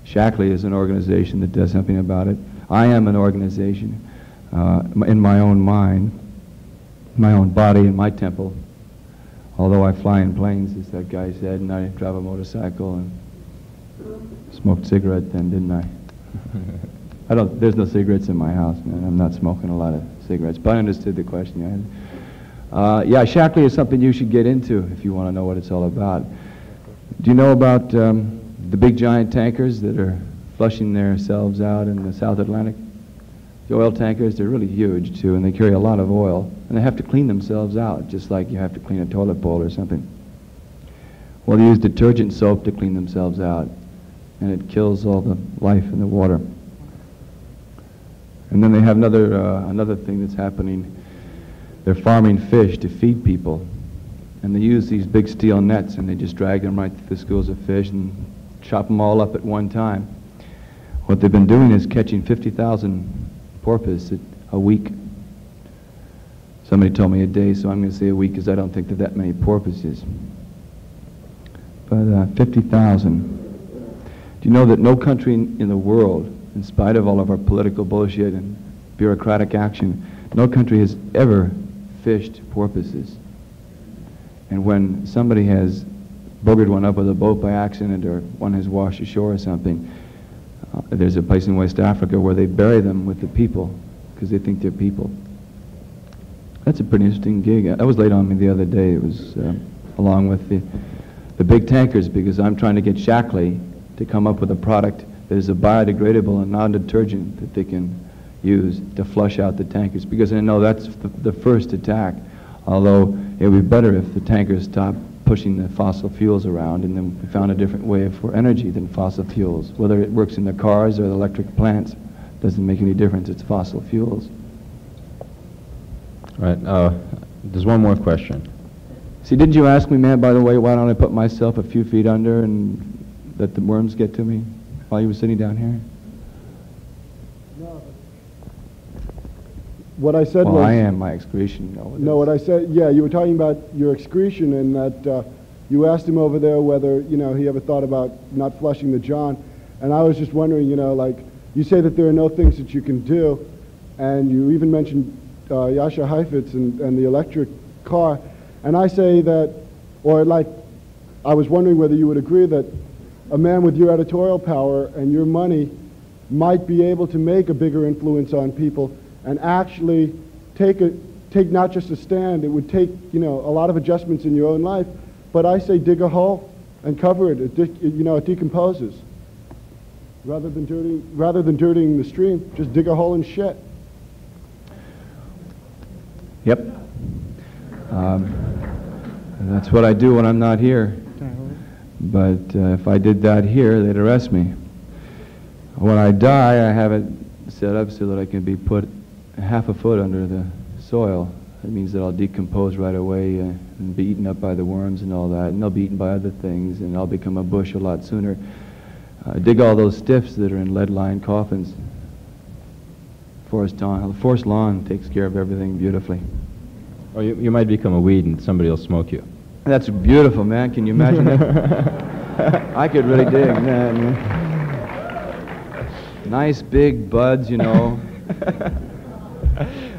Shaklee is an organization that does something about it. I am an organization uh, in my own mind, my own body, in my temple. Although I fly in planes, as that guy said, and I drive a motorcycle and smoked cigarette then, didn't I? I don't, there's no cigarettes in my house, man. I'm not smoking a lot of cigarettes, but I understood the question you had. Uh, yeah, Shaklee is something you should get into if you want to know what it's all about. Do you know about um, the big giant tankers that are flushing themselves out in the South Atlantic. The oil tankers, they're really huge too, and they carry a lot of oil, and they have to clean themselves out, just like you have to clean a toilet bowl or something. Well, they use detergent soap to clean themselves out, and it kills all the life in the water. And then they have another, uh, another thing that's happening. They're farming fish to feed people, and they use these big steel nets, and they just drag them right through the schools of fish and chop them all up at one time. What they've been doing is catching 50,000 porpoise a, week. Somebody told me a day, so I'm going to say a week because I don't think there are that many porpoises. But uh, 50,000. Do you know that no country in, in the world, in spite of all of our political bullshit and bureaucratic action, no country has ever fished porpoises. And when somebody has boogered one up with a boat by accident or one has washed ashore or something, uh, there's a place in West Africa where they bury them with the people because they think they're people. That's a pretty interesting gig. That was laid on me the other day. It was uh, along with the, the big tankers because I'm trying to get Shaklee to come up with a product that is a biodegradable and non-detergent that they can use to flush out the tankers because I know that's the, the first attack. Although it would be better if the tankers stopped pushing the fossil fuels around, and then we found a different way for energy than fossil fuels. Whether it works in the cars or the electric plants, doesn't make any difference. It's fossil fuels. Right. Uh, there's one more question. See, didn't you ask me, man, by the way, why don't I put myself a few feet under and let the worms get to me while you were sitting down here? No. What I said well, was... I am my excretion. You know, no, what I said, yeah, you were talking about your excretion and that uh, you asked him over there whether, you know, he ever thought about not flushing the John. And I was just wondering, you know, like, you say that there are no things that you can do, and you even mentioned uh, Jascha Heifetz and, and the electric car. And I say that, or like, I was wondering whether you would agree that a man with your editorial power and your money might be able to make a bigger influence on people and actually take a take not just a stand. It would take you know a lot of adjustments in your own life. But I say dig a hole and cover it. It, it you know it decomposes. Rather than dirtying rather than dirtying the stream, just dig a hole and shit. Yep. Um, that's what I do when I'm not here. But uh, if I did that here, they'd arrest me. When I die, I have it set up so that I can be put half a foot under the soil. That means that I'll decompose right away uh, and be eaten up by the worms and all that, and they'll be eaten by other things, and I'll become a bush a lot sooner. Uh, dig all those stiffs that are in lead-lined coffins. Forest lawn, forest lawn takes care of everything beautifully. Or you, you might become a weed and somebody will smoke you. That's beautiful, man. Can you imagine that? I could really dig that, man. Nice big buds, you know.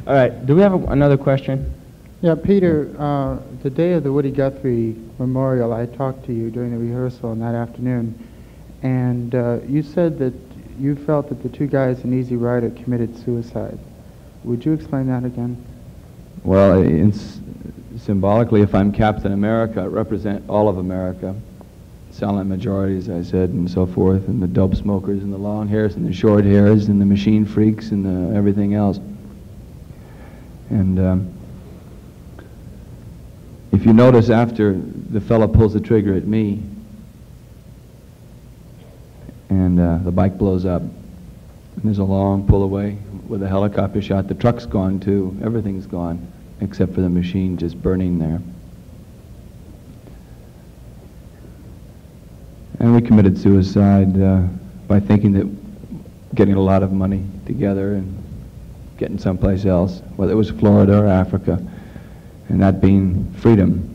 All right. Do we have a, another question? Yeah, Peter, uh, the day of the Woody Guthrie Memorial, I talked to you during the rehearsal that afternoon, and uh, you said that you felt that the two guys in Easy Rider committed suicide. Would you explain that again? Well, it's symbolically, if I'm Captain America, I represent all of America. Silent majority, as I said, and so forth, and the dope smokers, and the long hairs, and the short hairs, and the machine freaks, and the everything else. And um, if you notice, after the fellow pulls the trigger at me, and uh, the bike blows up, and there's a long pull away with a helicopter shot. The truck's gone too. Everything's gone except for the machine just burning there. And we committed suicide uh, by thinking that getting a lot of money together and getting someplace else, whether it was Florida or Africa, and that being freedom.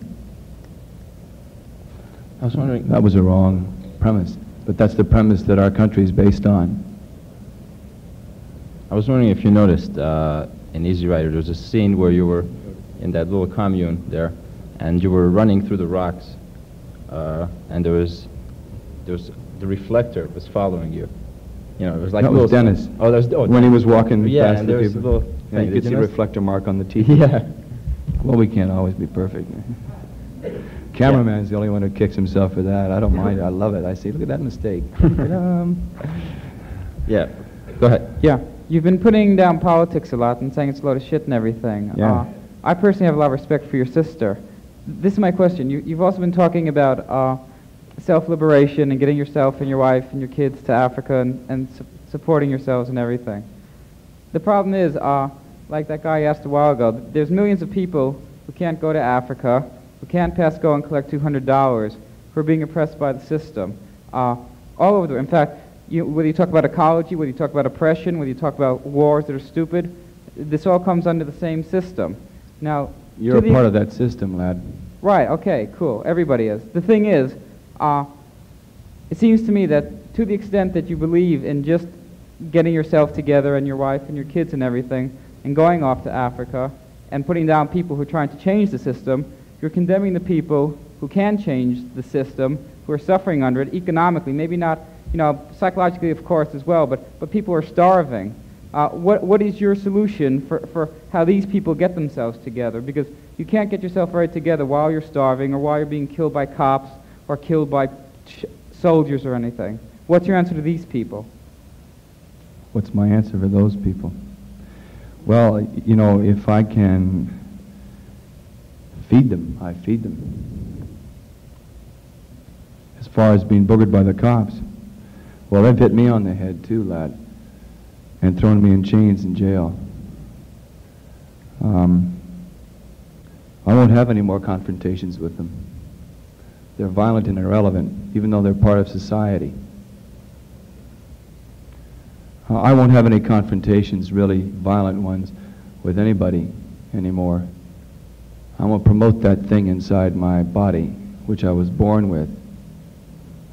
I was wondering. That was a wrong premise, but that's the premise that our country is based on. I was wondering if you noticed uh, in Easy Rider, there was a scene where you were in that little commune there, and you were running through the rocks, uh, and there was, there was the reflector was following you. You know, it was like that was Dennis. Oh, that was oh, when he was walking yeah, past and the people. a little yeah, you could see a reflector mark on the teeth. Yeah. Well, we can't always be perfect. Cameraman's the only one who kicks himself for that. I don't mind. It. I love it. I say, look at that mistake. Yeah. Go ahead. Yeah, you've been putting down politics a lot and saying it's a load of shit and everything. Yeah. Uh, I personally have a lot of respect for your sister. This is my question. You, you've also been talking about uh, self-liberation and getting yourself and your wife and your kids to Africa and, and su- supporting yourselves and everything. The problem is, uh, like that guy asked a while ago, there's millions of people who can't go to Africa, who can't pass go and collect $200, who are being oppressed by the system. Uh, all over the In fact, you, whether you talk about ecology, whether you talk about oppression, whether you talk about wars that are stupid, this all comes under the same system. Now, You're a part of that system, lad. Right, okay, cool. Everybody is. The thing is, uh, it seems to me that to the extent that you believe in just getting yourself together and your wife and your kids and everything and going off to Africa and putting down people who are trying to change the system, you're condemning the people who can change the system, who are suffering under it economically, maybe not, you know, psychologically, of course, as well, but, but people are starving. Uh, what, what is your solution for, for how these people get themselves together? Because you can't get yourself right together while you're starving or while you're being killed by cops or killed by soldiers or anything. What's your answer to these people? What's my answer for those people? Well, you know, if I can feed them, I feed them. Far as being boogered by the cops, well, they've hit me on the head too, lad, and thrown me in chains in jail. Um, I won't have any more confrontations with them. They're violent and irrelevant, even though they're part of society. Uh, I won't have any confrontations, really violent ones, with anybody anymore. I won't promote that thing inside my body, which I was born with,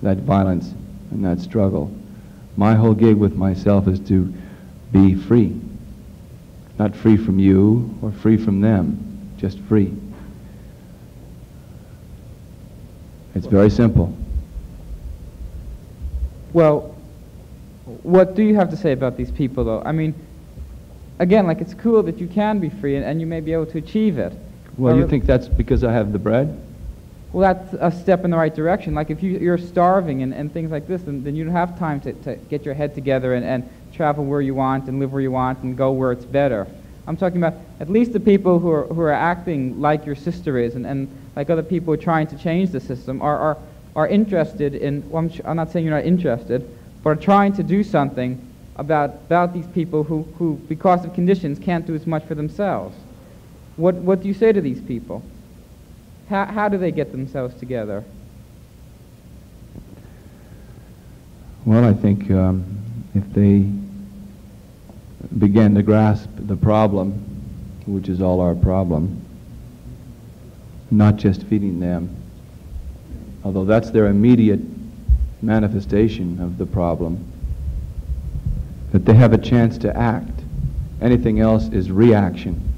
that violence and that struggle. My whole gig with myself is to be free. Not free from you or free from them, just free. It's very simple. Well, what do you have to say about these people, though? I mean, again, like it's cool that you can be free and, and you may be able to achieve it. Well, But you think that's because I have the bread? Well, that's a step in the right direction. Like if you, you're starving and, and things like this, then, then you don't have time to, to get your head together and, and travel where you want and live where you want and go where it's better. I'm talking about at least the people who are, who are acting like your sister is and, and like other people trying to change the system are, are, are interested in, well, I'm, I'm not saying you're not interested, but are trying to do something about, about these people who, who, because of conditions, can't do as much for themselves. What, what do you say to these people? How, how do they get themselves together? Well, I think um, if they begin to grasp the problem, which is all our problem, not just feeding them, although that's their immediate manifestation of the problem, that they have a chance to act. Anything else is reaction.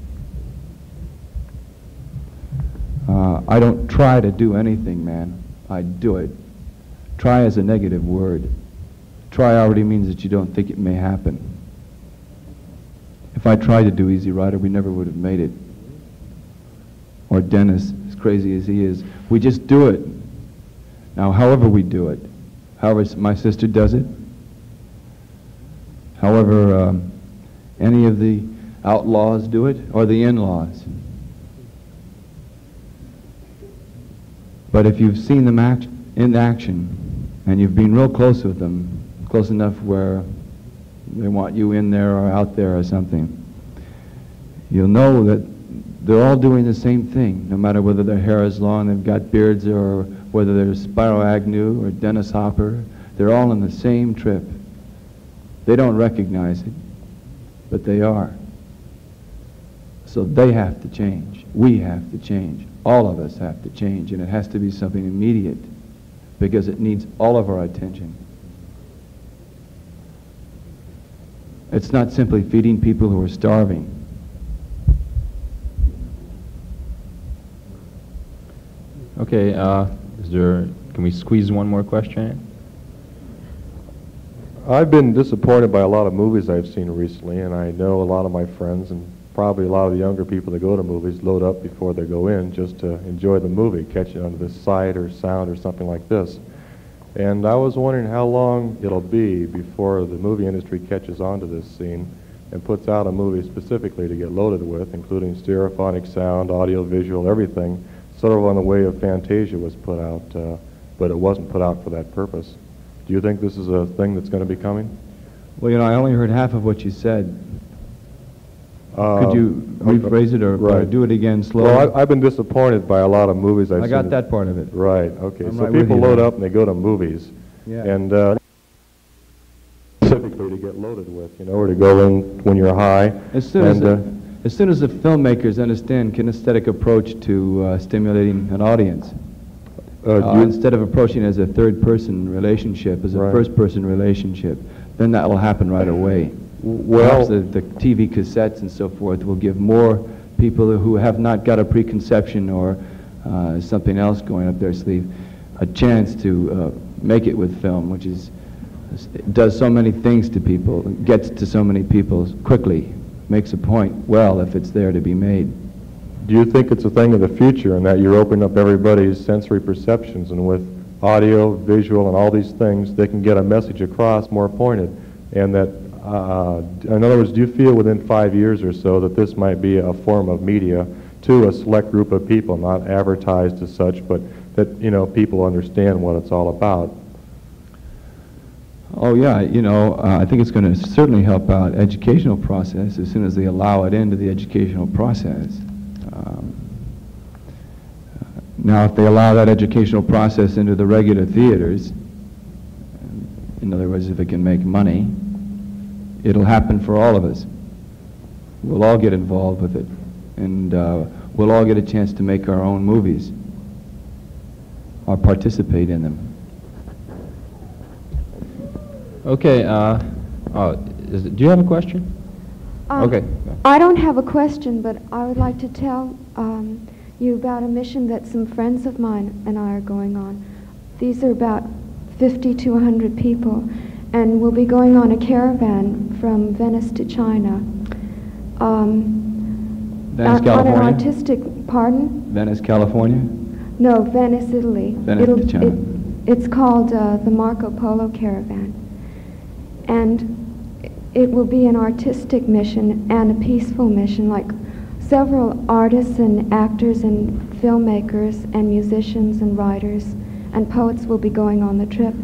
Uh, I don't try to do anything, man. I do it. Try is a negative word. Try already means that you don't think it may happen. If I tried to do Easy Rider, we never would have made it. Or Dennis, as crazy as he is. We just do it. Now, however we do it, however my sister does it, however um, any of the outlaws do it, or the in-laws. But if you've seen them in action, and you've been real close with them, close enough where they want you in there or out there or something, you'll know that they're all doing the same thing, no matter whether their hair is long, they've got beards, or whether they're Spiro Agnew or Dennis Hopper. They're all on the same trip. They don't recognize it, but they are. So they have to change. We have to change. All of us have to change, and it has to be something immediate because it needs all of our attention. It's not simply feeding people who are starving. Okay, uh, is there, can we squeeze one more question? I've been disappointed by a lot of movies I've seen recently, and I know a lot of my friends and probably a lot of the younger people that go to movies load up before they go in just to enjoy the movie, catch it on the sight or sound or something like this. And I was wondering how long it'll be before the movie industry catches on to this scene and puts out a movie specifically to get loaded with, including stereophonic sound, audio, visual, everything, sort of on the way of Fantasia was put out, uh, but it wasn't put out for that purpose. Do you think this is a thing that's going to be coming? Well, you know, I only heard half of what you said. Uh, Could you rephrase it or, or Right. do it again slowly? Well, I, I've been disappointed by a lot of movies I've I seen. got that part of it. Right, okay. I'm so right with people you load up and they go to movies. Yeah. And uh, specifically to get loaded with, you know, or to go in when you're high. As soon as, and, the, uh, as soon as the filmmakers understand kinesthetic approach to uh, stimulating an audience, Uh, uh, you- instead of approaching it as a third-person relationship, as a Right. first-person relationship, then that will happen right away. Well- Perhaps the, the TV cassettes and so forth will give more people who have not got a preconception or uh, something else going up their sleeve a chance to uh, make it with film, which is does so many things to people, gets to so many people quickly, makes a point well if it's there to be made. Do you think it's a thing of the future and that you're opening up everybody's sensory perceptions and with audio, visual, and all these things, they can get a message across more pointed? And that, uh, in other words, do you feel within five years or so that this might be a form of media to a select group of people, not advertised as such, but that, you know, people understand what it's all about? Oh yeah, you know, uh, I think it's going to certainly help out educational process as soon as they allow it into the educational process. Um, uh, now, if they allow that educational process into the regular theaters, in other words, if it can make money, it'll happen for all of us. We'll all get involved with it, and uh, we'll all get a chance to make our own movies or participate in them. Okay, uh, oh, is it, do you have a question? Um, okay. I don't have a question, but I would like to tell um, you about a mission that some friends of mine and I are going on. These are about 50 to 100 people, and we'll be going on a caravan from Venice to China. Um, Venice, on, on an artistic, pardon? Venice, California? No, Venice, Italy. Venice to China. It, it's called uh, the Marco Polo Caravan. And it will be an artistic mission and a peaceful mission, like several artists and actors and filmmakers and musicians and writers and poets will be going on the trip.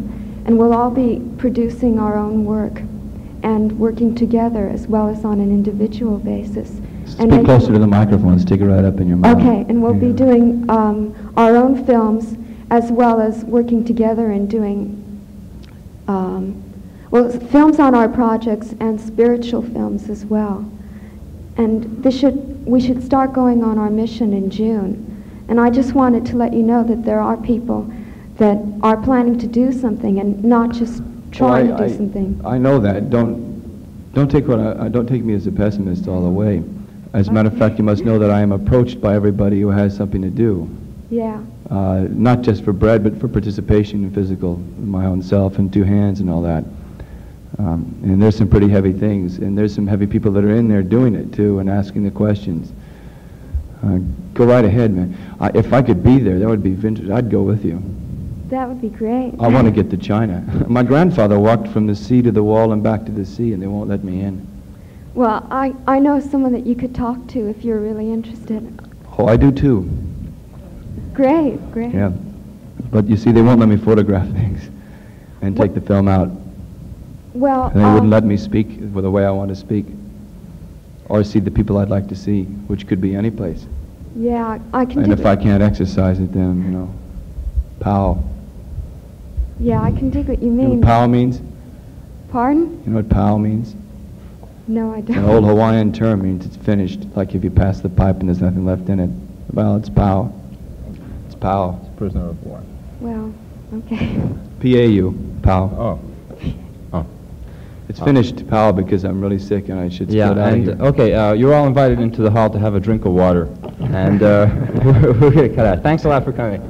And we'll all be producing our own work and working together as well as on an individual basis. and Speak closer to the microphone. Stick it right up in your mouth. Okay, and we'll be doing um, our own films as well as working together and doing, um, well, films on our projects and spiritual films as well. And this should, we should start going on our mission in June. And I just wanted to let you know that there are people that are planning to do something and not just trying Well, I- to do I- something. I know that. Don't don't take what I, don't take me as a pessimist all the way. As a matter of fact, you must know that I am approached by everybody who has something to do. Yeah. Uh, not just for bread, but for participation in physical, my own self, and two hands and all that. Um, and there's some pretty heavy things, and there's some heavy people that are in there doing it too and asking the questions. Uh, go right ahead, man. I, if I could be there, that would be vintage. I'd go with you. That would be great. I want to get to China. My grandfather walked from the sea to the wall and back to the sea, and they won't let me in. Well, I, I know someone that you could talk to if you're really interested. Oh, I do too. Great, great. Yeah. But you see, they won't let me photograph things and take the film out. Well, And they uh, wouldn't let me speak the way I want to speak. Or see the people I'd like to see, which could be any place. yeah, I can And if I can't exercise it, then, you know, pow. Yeah, I can dig what you You know mean. what pow means? Pardon? You know what pow means? No, I don't. An old Hawaiian term means it's finished, like if you pass the pipe and there's nothing left in it. Well, it's pow. It's pow. It's prisoner of war. Well, okay. P-A-U, pow. Oh. Oh. It's finished, pow, because I'm really sick and I should Yeah, split out of and here. okay, uh, you're all invited into the hall to have a drink of water, and uh, we're, we're going to cut out. Thanks a lot for coming.